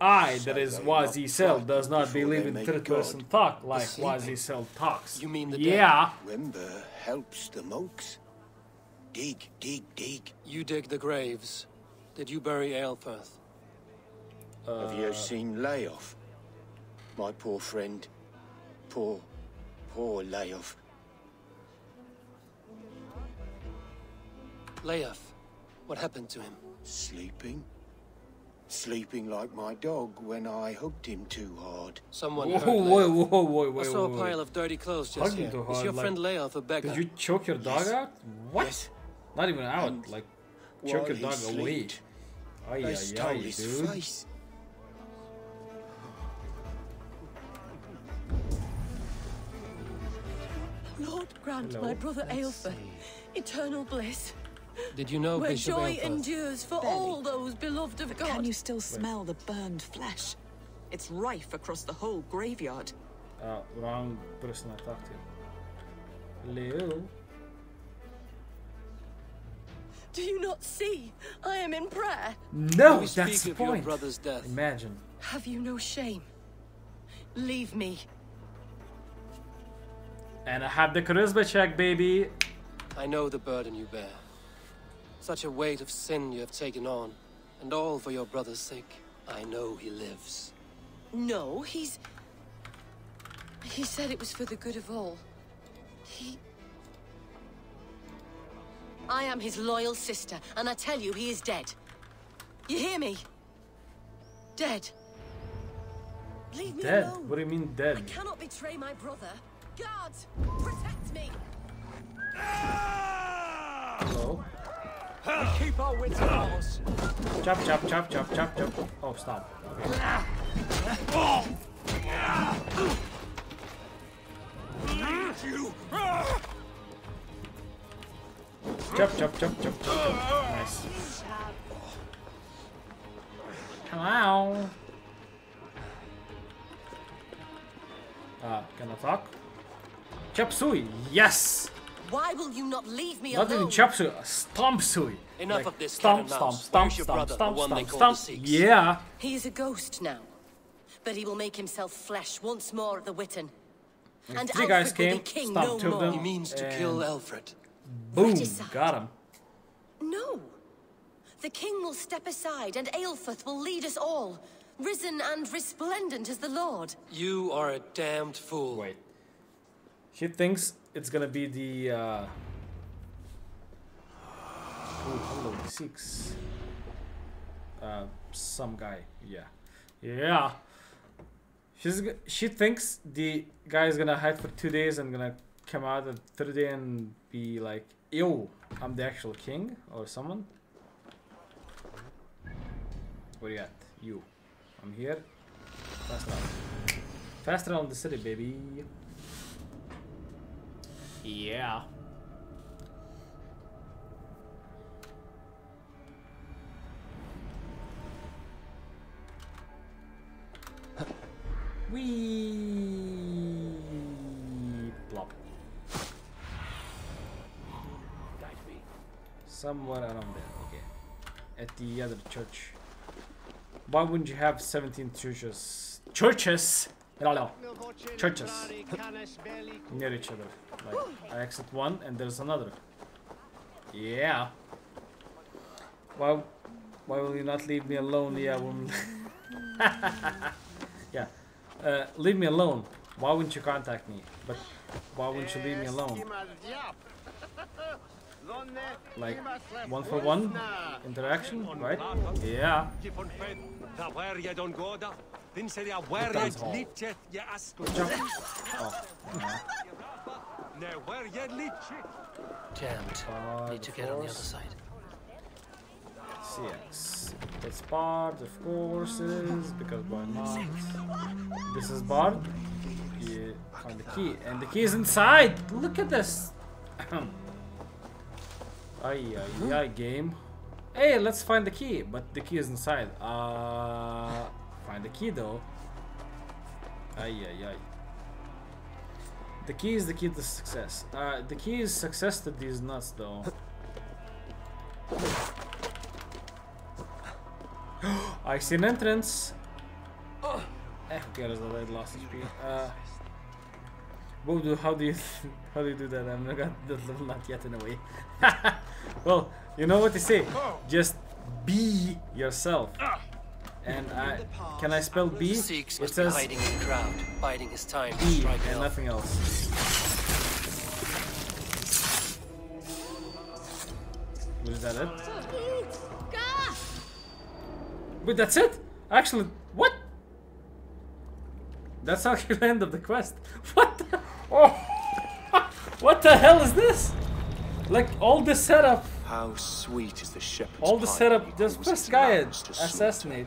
I, that is Whazzecel, does not believe in third person talk like Whazzecel talks. You mean the uh, Yeah. Wember helps the monks. Dig, dig, dig. You dig the graves. Did you bury Aelfirth? Have you uh, seen Leof? My poor friend. Poor, poor Leof. Leof, what happened to him? Sleeping. Sleeping like my dog when I hugged him too hard. Someone Whoa, hurt whoa, Leof. whoa, whoa, whoa, I saw a pile of dirty clothes just here. too Is your like- friend Leof a beggar? Did you choke your dog Yes. out? What? Yes. Not even out, And like choke while your he dog away. slept, Ay, I ay, stole ay, his dude. face. Lord grant Hello. my brother Aelfirth eternal bliss. Did you know where Bishop joy Aelfirth? endures for Barely. all those beloved of But God. can you still smell the burned flesh? It's rife across the whole graveyard. Uh, wrong person I talked to. Leo. Do you not see? I am in prayer. No, We that's speak the of your point. brother's death. Imagine. Have you no shame? Leave me. And I have the charisma check, baby. I know the burden you bear. Such a weight of sin you have taken on, and all for your brother's sake. I know he lives. No, he's. He said it was for the good of all. He. I am his loyal sister, and I tell you he is dead. You hear me? Dead. Leave me Dead? alone. What do you mean dead? I cannot betray my brother. Guards, protect me. Hello? Keep our wits about. Chop, chop, chop, chop, chop, chop. Oh, stop. You! Chop, chop, chop, chop, chop, chop. Nice. Hello. Uh, can I talk? Chop suey. Yes. Why will you not leave me Not alone? even chop suey. Stomp suey. Enough Like, of this Stomp, cat and stomp, stomp, stomp, stomp, the one they stomp, stomp. Yeah. He is a ghost now. But he will make himself flesh once more at the Witan. And Three Alfred will came, be king stomped no two of more. them. He means to kill Alfred. Boom. Got him. No. The king will step aside, and Aelfirth will lead us all, risen and resplendent as the Lord. You are a damned fool. Wait. She thinks it's gonna be the. Uh... Oh, hello, six. Uh, some guy. Yeah, yeah. She's she thinks the guy is gonna hide for two days and gonna come out the third day and be like, "Yo, I'm the actual king" or someone. What do you got? You. I'm here. Fast round. Fast around the city, baby. Yeah. Wee plop. Somewhere around there. Okay. At the other church. Why wouldn't you have 17 churches? Churches! No, no. Churches. Near each other. Like, I exit one and there's another. Yeah. Why, why will you not leave me alone? Yeah, woman. yeah. Uh, leave me alone. Why wouldn't you contact me? But why wouldn't you leave me alone? Like one for one interaction, right? Yeah. Oh. Jammed. Need to get on the other side. CX. That's Bard, of course it is, because why not? This is Bard. Yeah, find the key. And the key is inside! Look at this! ay ay ay game. Hey, let's find the key, but the key is inside. Uh, find the key though. Ay ay ay. The key is the key to success. Uh, the key is success to these nuts though. I see an entrance. Eh, who cares that I lost HP? Uh, what how do you how do you do that? I'm not that level not yet in a way. well, you know what they say. Oh. Just be yourself. Ah. And I can I spell B? Sikhs It says hiding in the crowd, biding his time B and nothing else. Was that it? Wait, that's it? Actually, what? That's how you end of the quest. What the? Oh! what the hell is this? Like all this setup, How sweet is the shepherd's all the setup. causes first guy lambs to slaughter. assassinate,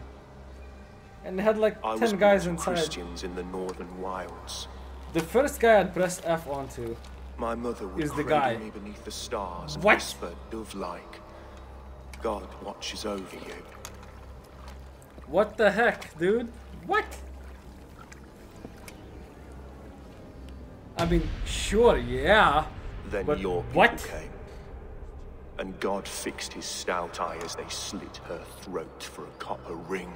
and they had like I was ten guys brought inside. Christians in the northern wilds. The first guy I'd press F onto. My mother would Is the guy. me beneath the stars What? whisper dove-like, God watches over you. What the heck, dude? What? I mean, sure, yeah. Then your people what? came. And God fixed his stout eye as they slit her throat for a copper ring.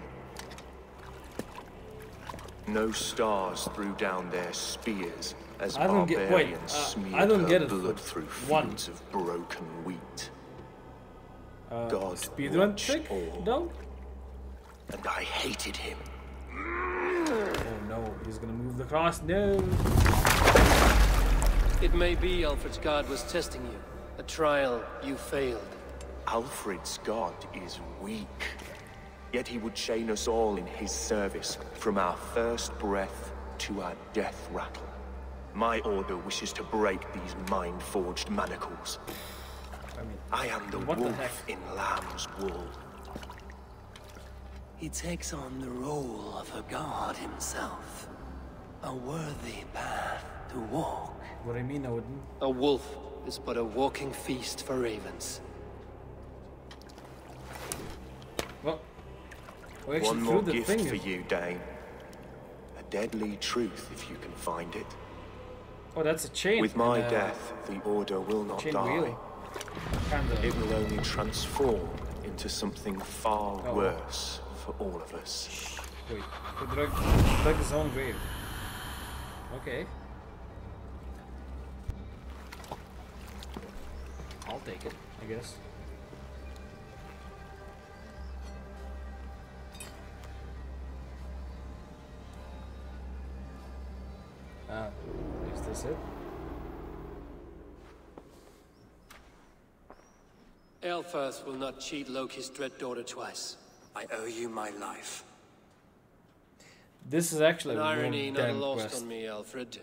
No stars threw down their spears as I don't get- wait, barbarians uh, smeared I don't her get it. blood through One. fields of broken wheat. Uh, God speedrun watched trick? all, No? and I hated him. Oh no, he's gonna move the cross. No. It may be Alfred's god was testing you. A trial you failed. Alfred's god is weak. Yet he would chain us all in his service, from our first breath to our death rattle. My order wishes to break these mind-forged manacles. I mean, I am the what the wolf heck? in lamb's wool. He takes on the role of a god himself. A worthy path to walk. What do you mean, Odin? A wolf is but a walking feast for ravens. Well, One more the gift thing. for you, Dane. A deadly truth, if you can find it. Oh, that's a chain. With my and, uh, death, the Order will not die. Kinda. It will only transform into something far Oh. worse for all of us. Wait, he dug, dug his own grave. Okay. I'll take it, I guess. Ah, is this it? Aelfirth will not cheat Loki's dread daughter twice. I owe you my life. This is actually An a irony real not damn lost quest. on me, Alfred.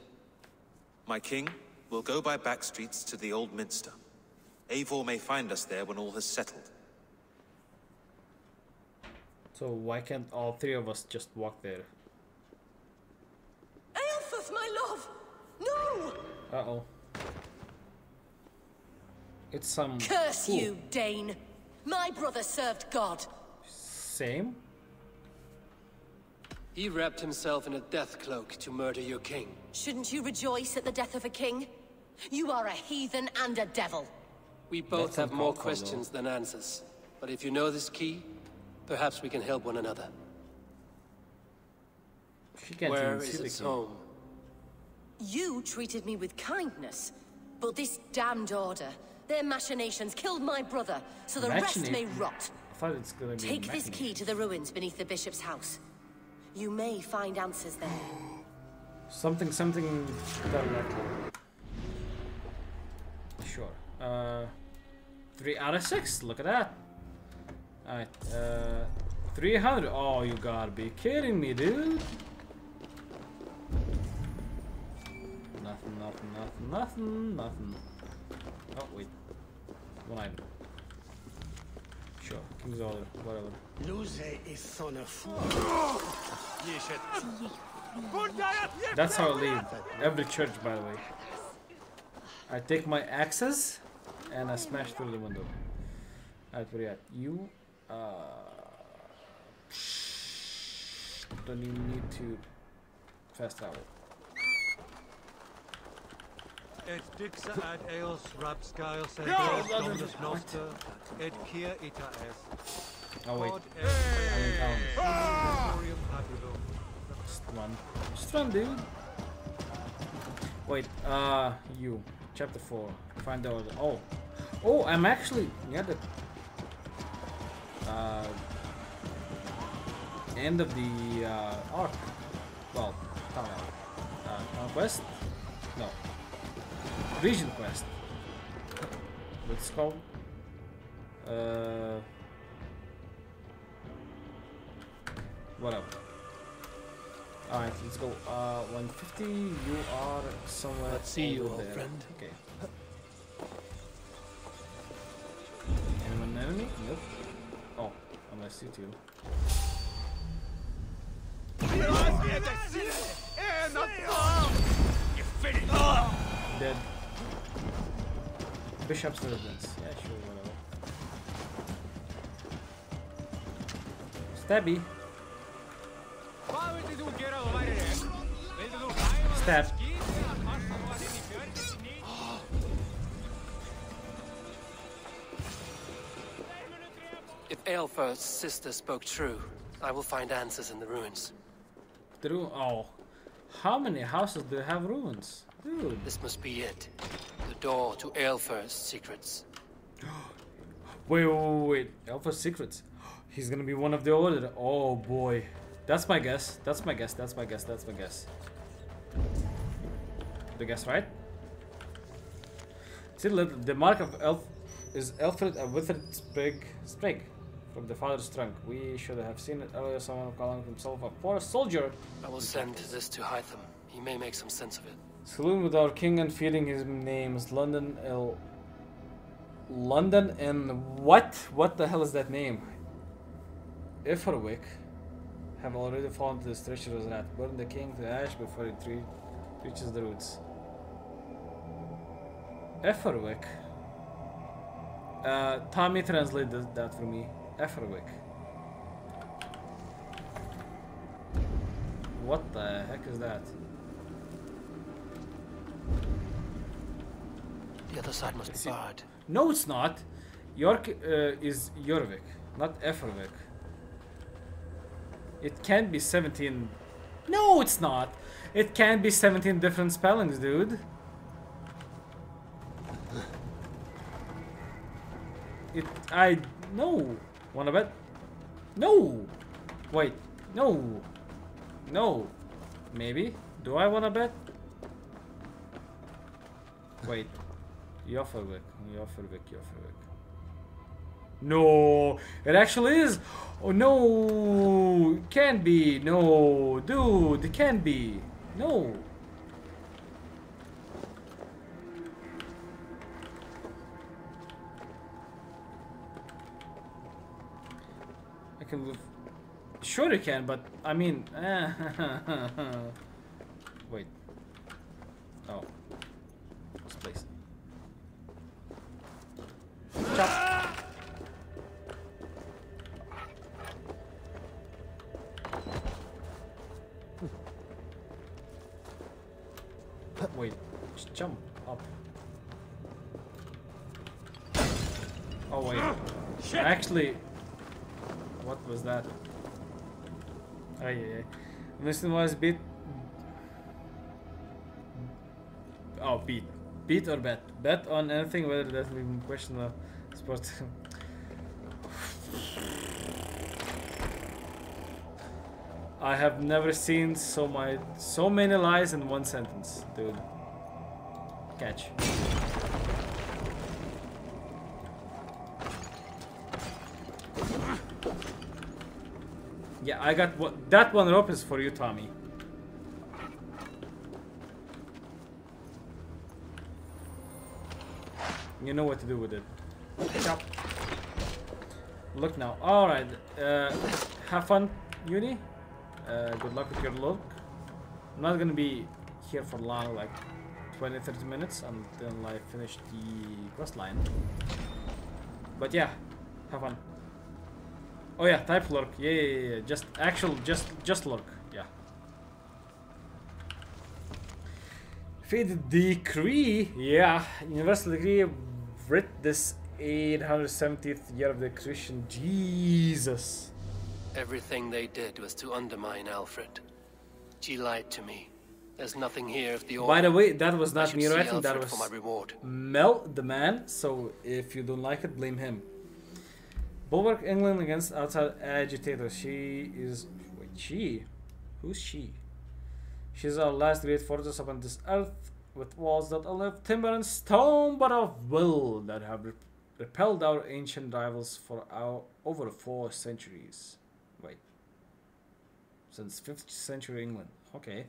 My king, we'll go by back streets to the Old Minster. Eivor may find us there when all has settled. So why can't all three of us just walk there? Aelfirth, my love! No! Uh oh. It's some Curse fool. you, Dane! My brother served God. Same? He wrapped himself in a death cloak to murder your king. Shouldn't you rejoice at the death of a king? You are a heathen and a devil. We both have more uncalled for, though. questions than answers. But if you know this key, perhaps we can help one another. She can't Where even is see the its home? You treated me with kindness, but this damned order, their machinations killed my brother, so the rest may rot. I thought it's gonna be Take this key to the ruins beneath the bishop's house. You may find answers there. Something, something directly. Sure. Uh, three out of six. Look at that. Alright. Uh, 300. Oh, you gotta be kidding me, dude. Nothing, nothing, nothing, nothing, nothing. Oh, wait. One item. Sure. King's order. Whatever. Luze is son of That's how I leave. Every church, by the way. I take my axes and I smashed through the window. Alright, where you at? You, uh... Don't even need to fast travel. Et dixa ad eos rapscale that dominus noster, et kia ita est. Oh, wait. Quod I'm in town. est Imperium Papulum. Just run. Just run, dude. Wait, uh, you. Chapter 4. Find the order. Oh. Oh, I'm actually near the uh, end of the uh, arc. Well, town arc. Uh, town quest? No. Region quest. What's it called? Uh, whatever. Alright, let's go. Uh, 150. You are somewhere. Let's see you, old there. friend. Okay. Enemy? Nope. Oh, unless you two. Dead. Bishop's residence. Yeah, sure, whatever. Stabby. Stab. If Aelfirth's sister spoke true, I will find answers in the ruins. Through. Oh. How many houses do they have ruins? Dude. This must be it. The door to Aelfirth's secrets. Wait, wait, wait, wait. Secrets. He's gonna be one of the order. Oh boy. That's my guess. That's my guess. That's my guess. That's my guess. The guess right? See, the the mark of Elf is Alfred a uh, withered sprig, sprig from the father's trunk. We should have seen it earlier. Someone calling himself a poor soldier. I will send this to Hytham. He may make some sense of it. Saloon with our king and feeding his names. London L. London and what? What the hell is that name? Eoforwic have already fallen to this treacherous rat. Burn the king to ash before it re- reaches the roots. Eoforwic. Uh, Tommy translated that for me. Eoforwic. What the heck is that? The other side must be barred. No, it's not. York uh, is Jorvik, not Eoforwic. It can't be 17. No, it's not. It can't be 17 different spellings, dude. It. I. No. Wanna bet? No. Wait. No. No. Maybe. Do I wanna bet? Wait. Jofferwick. Jofferwick. Jofferwick. No, it actually is. Oh no, can't be. No, dude, it can't be. No. Can move. Sure, you can, but I mean. Wait. Oh. This place. Chop. Hmm. Wait, just jump up. Oh wait. Actually, what was that? Oh yeah, yeah. This was beat. Oh, beat, beat or bet? Bet on anything, whether that's even question the sport. I have never seen so my so many lies in one sentence, dude. Catch. I got what that one rope is for you, Tommy. You know what to do with it. Chop. Look now. Alright. Uh, have fun, Uni. Uh, good luck with your look. I'm not gonna be here for long, like 20-30 minutes until I finish the quest line. But yeah, have fun. Oh yeah, type lurk. Yeah, yeah, yeah, yeah. Just actual, just, just lurk. Yeah. Fate decree. Yeah, universal decree. Writ this 870th year of the Christian. Jesus. Everything they did was to undermine Alfred. She lied to me. There's nothing here of the order. By the way, that was not should me see writing. That was for my reward. Mel, the man. So if you don't like it, blame him. Bulwark England against outside agitators. She is. Wait, she? Who's she? She's our last great fortress upon this earth, with walls that are of timber and stone, but of will that have rep- repelled our ancient rivals for our over four centuries. Wait. Since 5th century England. Okay.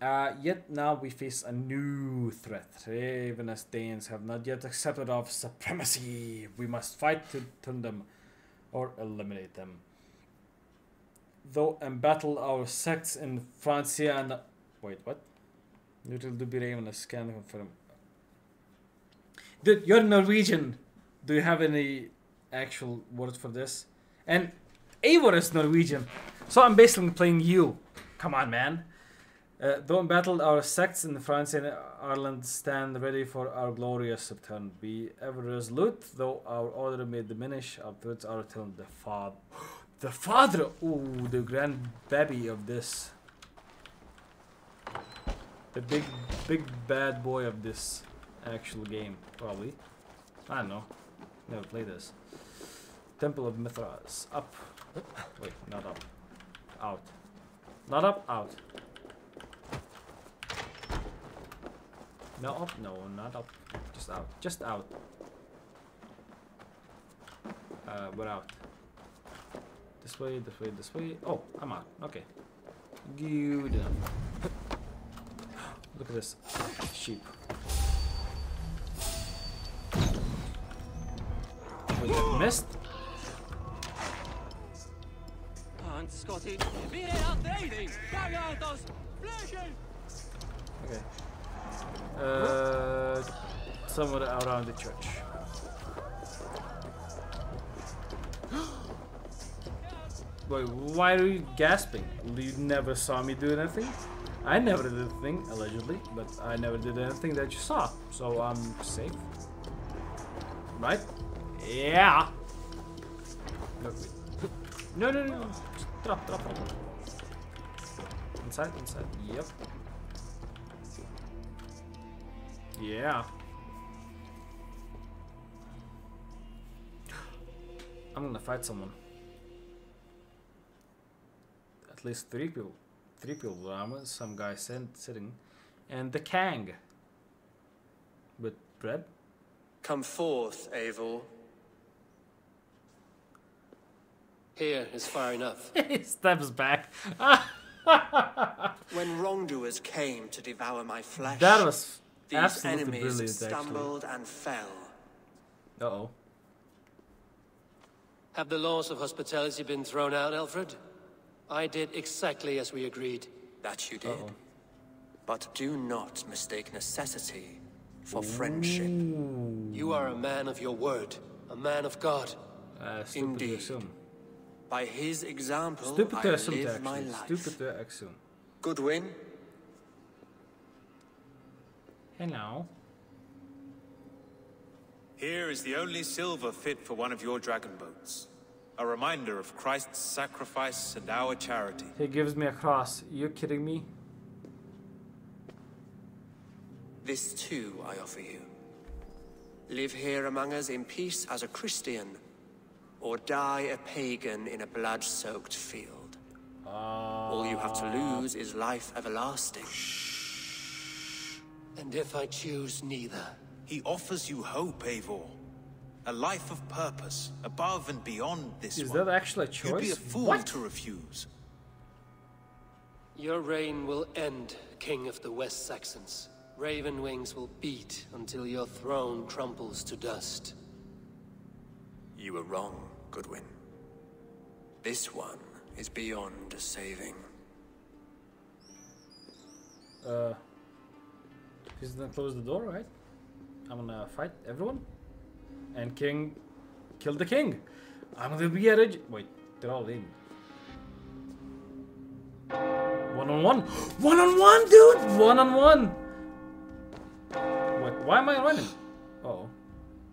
Uh, yet now we face a new threat. Ravenous Danes have not yet accepted our supremacy. We must fight to turn them or eliminate them. Though embattle our sects in Francia and... Wait, what? Neutral to be Ravenous, can confirm. Dude, you're Norwegian. Do you have any actual words for this? And Eivor is Norwegian. So I'm basically playing you. Come on, man. Uh, though embattled, our sects in France and Ireland stand ready for our glorious return. Be ever resolute, though our order may diminish, our threats are return. The father, the father, ooh, the grandbaby of this, the big, big bad boy of this actual game, probably. I don't know. Never played this. Temple of Mithras. Up. Wait, not up. Out. Not up, out. No up? No, not up. Just out. Just out. Uh, we're out. This way, this way, this way. Oh, I'm out. Okay. Good enough. Look at this. Sheep. Wait, that missed? And Scotty, weer afdeling! Kagatos! Flushen! Okay. Uh, somewhere around the church. Wait, why are you gasping? You never saw me do anything? I never did anything, allegedly, but I never did anything that you saw, so I'm safe. Right? Yeah! No, no, no, no, drop, drop, drop. Inside, inside. Yep. Yeah. I'm gonna fight someone. At least three people. Three people. I'm some guy sent, sitting. And the Kang. With bread? Come forth, Eivor. Here is far enough. he steps back. when wrongdoers came to devour my flesh, That was these absolutely enemies brilliant, actually. stumbled and fell. Uh oh. Have the laws of hospitality been thrown out, Alfred? I did exactly as we agreed. That you did. But do not mistake necessity for friendship. You are a man of your word, a man of God. Uh, Indeed. assume. By his example, Stupid I to assume, live my life. Stupid to. Goodwin, Hello. Here is the only silver fit for one of your dragon boats. A reminder of Christ's sacrifice and our charity. He gives me a cross. You kidding me? This too I offer you. Live here among us in peace as a Christian, or die a pagan in a blood-soaked field. All you have to ah. lose is life everlasting. And if I choose neither? He offers you hope, Eivor. A life of purpose, above and beyond this Is one. that actually a choice? You'd be a fool What? to refuse. Your reign will end, King of the West Saxons. Raven wings will beat until your throne crumples to dust. You were wrong, Goodwin. This one is beyond saving. Uh, he's gonna close the door, right? I'm gonna fight everyone, and King, kill the king. I'm gonna be a reg. Wait, they're all in. One on one, one on one, dude. One on one. What? Why am I running? Oh,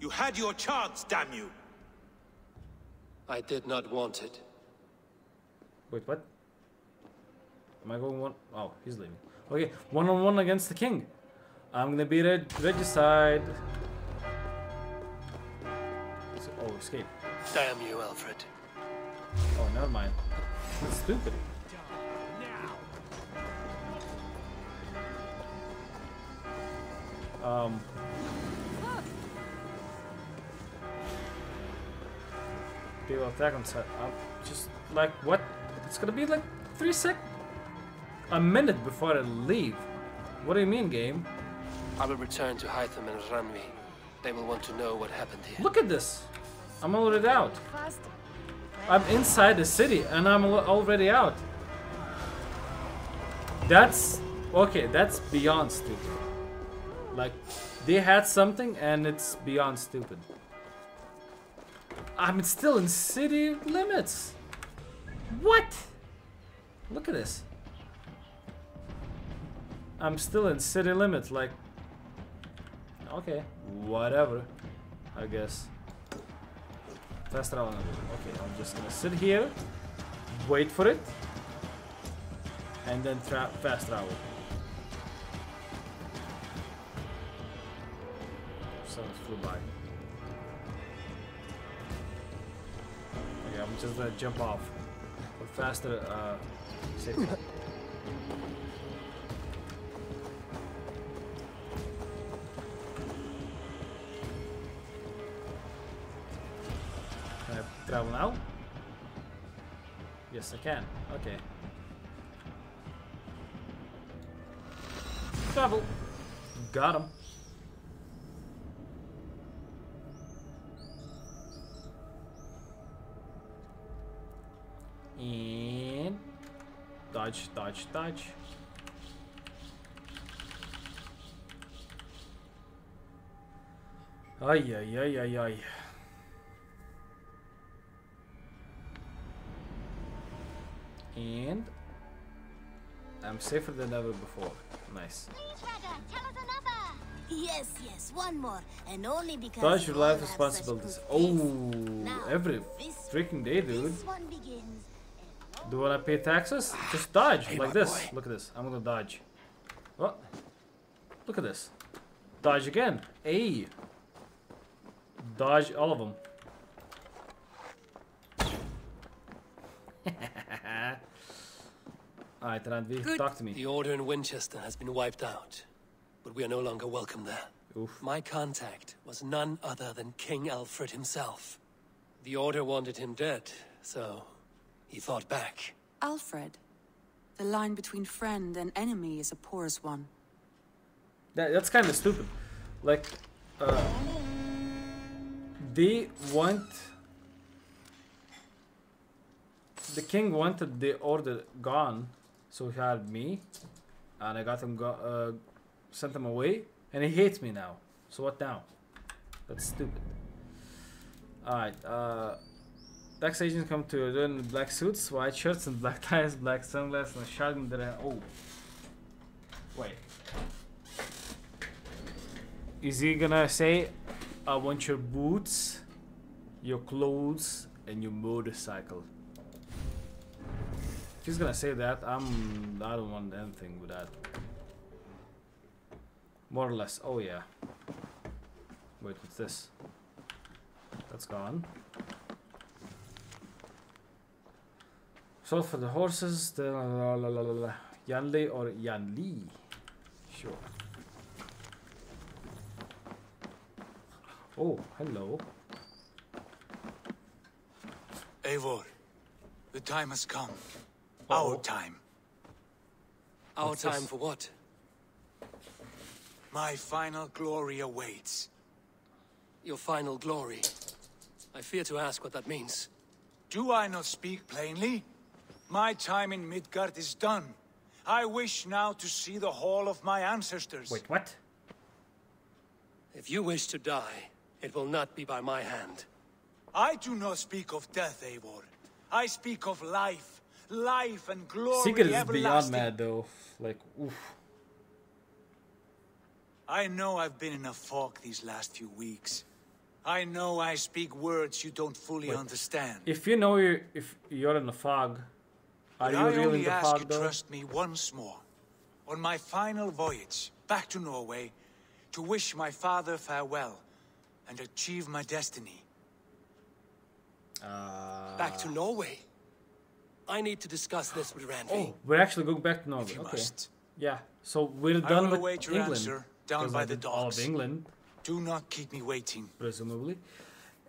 You had your chance, damn you! I did not want it. wait, what? Am I going one? Oh, he's leaving. Okay, one on one against the king. I'm gonna be reg regicide. Oh, escape. Damn you, Alfred. Oh, never mind. That's stupid. Um. They will attack on set. I'm just like what? It's gonna be like three sec, a minute before I leave. What do you mean, game? I will return to Hytham and Randvi. They will want to know what happened here. Look at this. I'm already out. I'm inside the city and I'm already out. That's okay. That's beyond stupid. Like they had something and it's beyond stupid. I'm still in city limits. What? Look at this. I'm still in city limits. Like, okay, whatever. I guess. Fast travel. Okay, I'm just gonna sit here, wait for it, and then tra fast travel. Sounds flew by. Okay, I'm just gonna jump off. Faster uh, safety. Travel now? Yes, I can. Okay. Travel. Got him. And dodge, dodge, dodge. Ay, ay, ay, ay, ay. And I'm safer than ever before. Nice. Yes, yes, one more. And only because Dodge your life all have such responsibilities. Oh, Now, every this freaking day, dude. This one begins. Do you wanna pay taxes? Just dodge like this. Look at this. I'm gonna dodge. What? Look at this. Dodge again. A. Dodge all of them. Alright, Randvi, Good. talk to me. The order in Winchester has been wiped out, but we are no longer welcome there. My contact was none other than King Alfred himself. The order wanted him dead, so he fought back. Alfred. The line between friend and enemy is a porous one. That, that's kind of stupid. Like, uh, they want. The king wanted the order gone, so he had me, and I got him uh, sent him away, and he hates me now. So what now? That's stupid. Alright, uh, Tax agents come to in black suits, white shirts, and black ties, black sunglasses, and a shotgun that I. Oh. Wait. Is he gonna say I want your boots, your clothes, and your motorcycle. If he's gonna say that, I'm. I don't want anything with that. More or less. Oh yeah. Wait, what's this? That's gone. So for the horses, the la, la, la, Yanli or Yanli. Sure. Oh, hello. Eivor, the time has come. Uh-oh. Our time. Our What's time this? for what? My final glory awaits. Your final glory. I fear to ask what that means. Do I not speak plainly? My time in Midgard is done. I wish now to see the hall of my ancestors. Wait, what? If you wish to die, it will not be by my hand. I do not speak of death, Eivor. I speak of life. Life and glory Secret is beyond mad though. Like, oof. I know I've been in a fog these last few weeks. I know I speak words you don't fully Wait. understand. If you know you if you're in the fog, are But you I really in only the ask fog you though? trust me once more. On my final voyage back to Norway, to wish my father farewell and achieve my destiny. Uh, Back to Norway. I need to discuss this with Randvi. Oh, we're actually going back to Norway. you okay. must. Yeah. So we're I done will with await your England. answer down 'cause by I the did all of. England, Do not keep me waiting. presumably,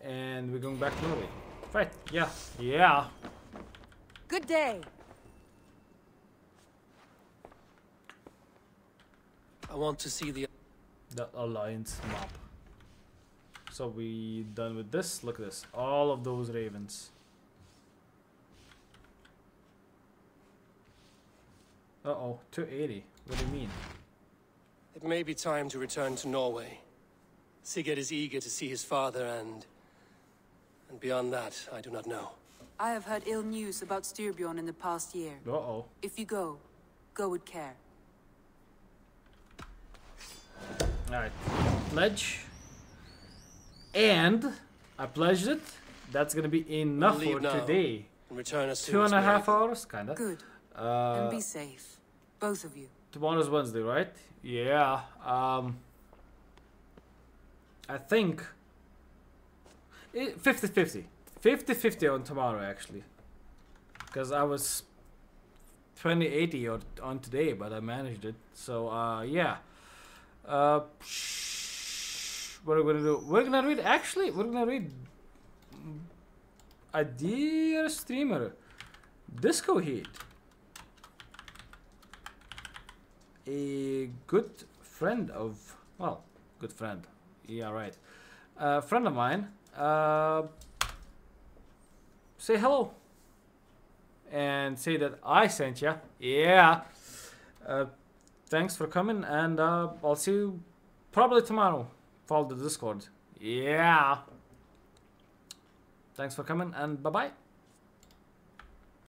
and we're going back to Norway. Right. Yeah. Yeah. Good day. I want to see the The alliance map. So we done with this. Look at this. All of those ravens. Uh oh, 280. What do you mean? It may be time to return to Norway. Sigurd is eager to see his father and... And beyond that, I do not know. I have heard ill news about Styrbjorn in the past year. Uh oh. If you go, go with care. Alright. Pledge. And I pledged it. That's gonna be enough leave for now today. And return as soon Two as and a we are half able. hours, kinda. Good. Uh, and be safe. Both of you. tomorrow's Wednesday, right? Yeah. Um. I think. 50 50. 50 50 on tomorrow, actually. Because I was 2080 on, on today, but I managed it. So, uh, yeah. Uh, what are we gonna do? We're gonna read, actually, we're gonna read a dear streamer, Disco Heat. A good friend of well good friend. Yeah right. A friend of mine uh, say hello and say that i sent you yeah. Uh, thanks for coming and uh, i'll see you probably tomorrow. Follow the discord. Yeah. Thanks for coming and bye bye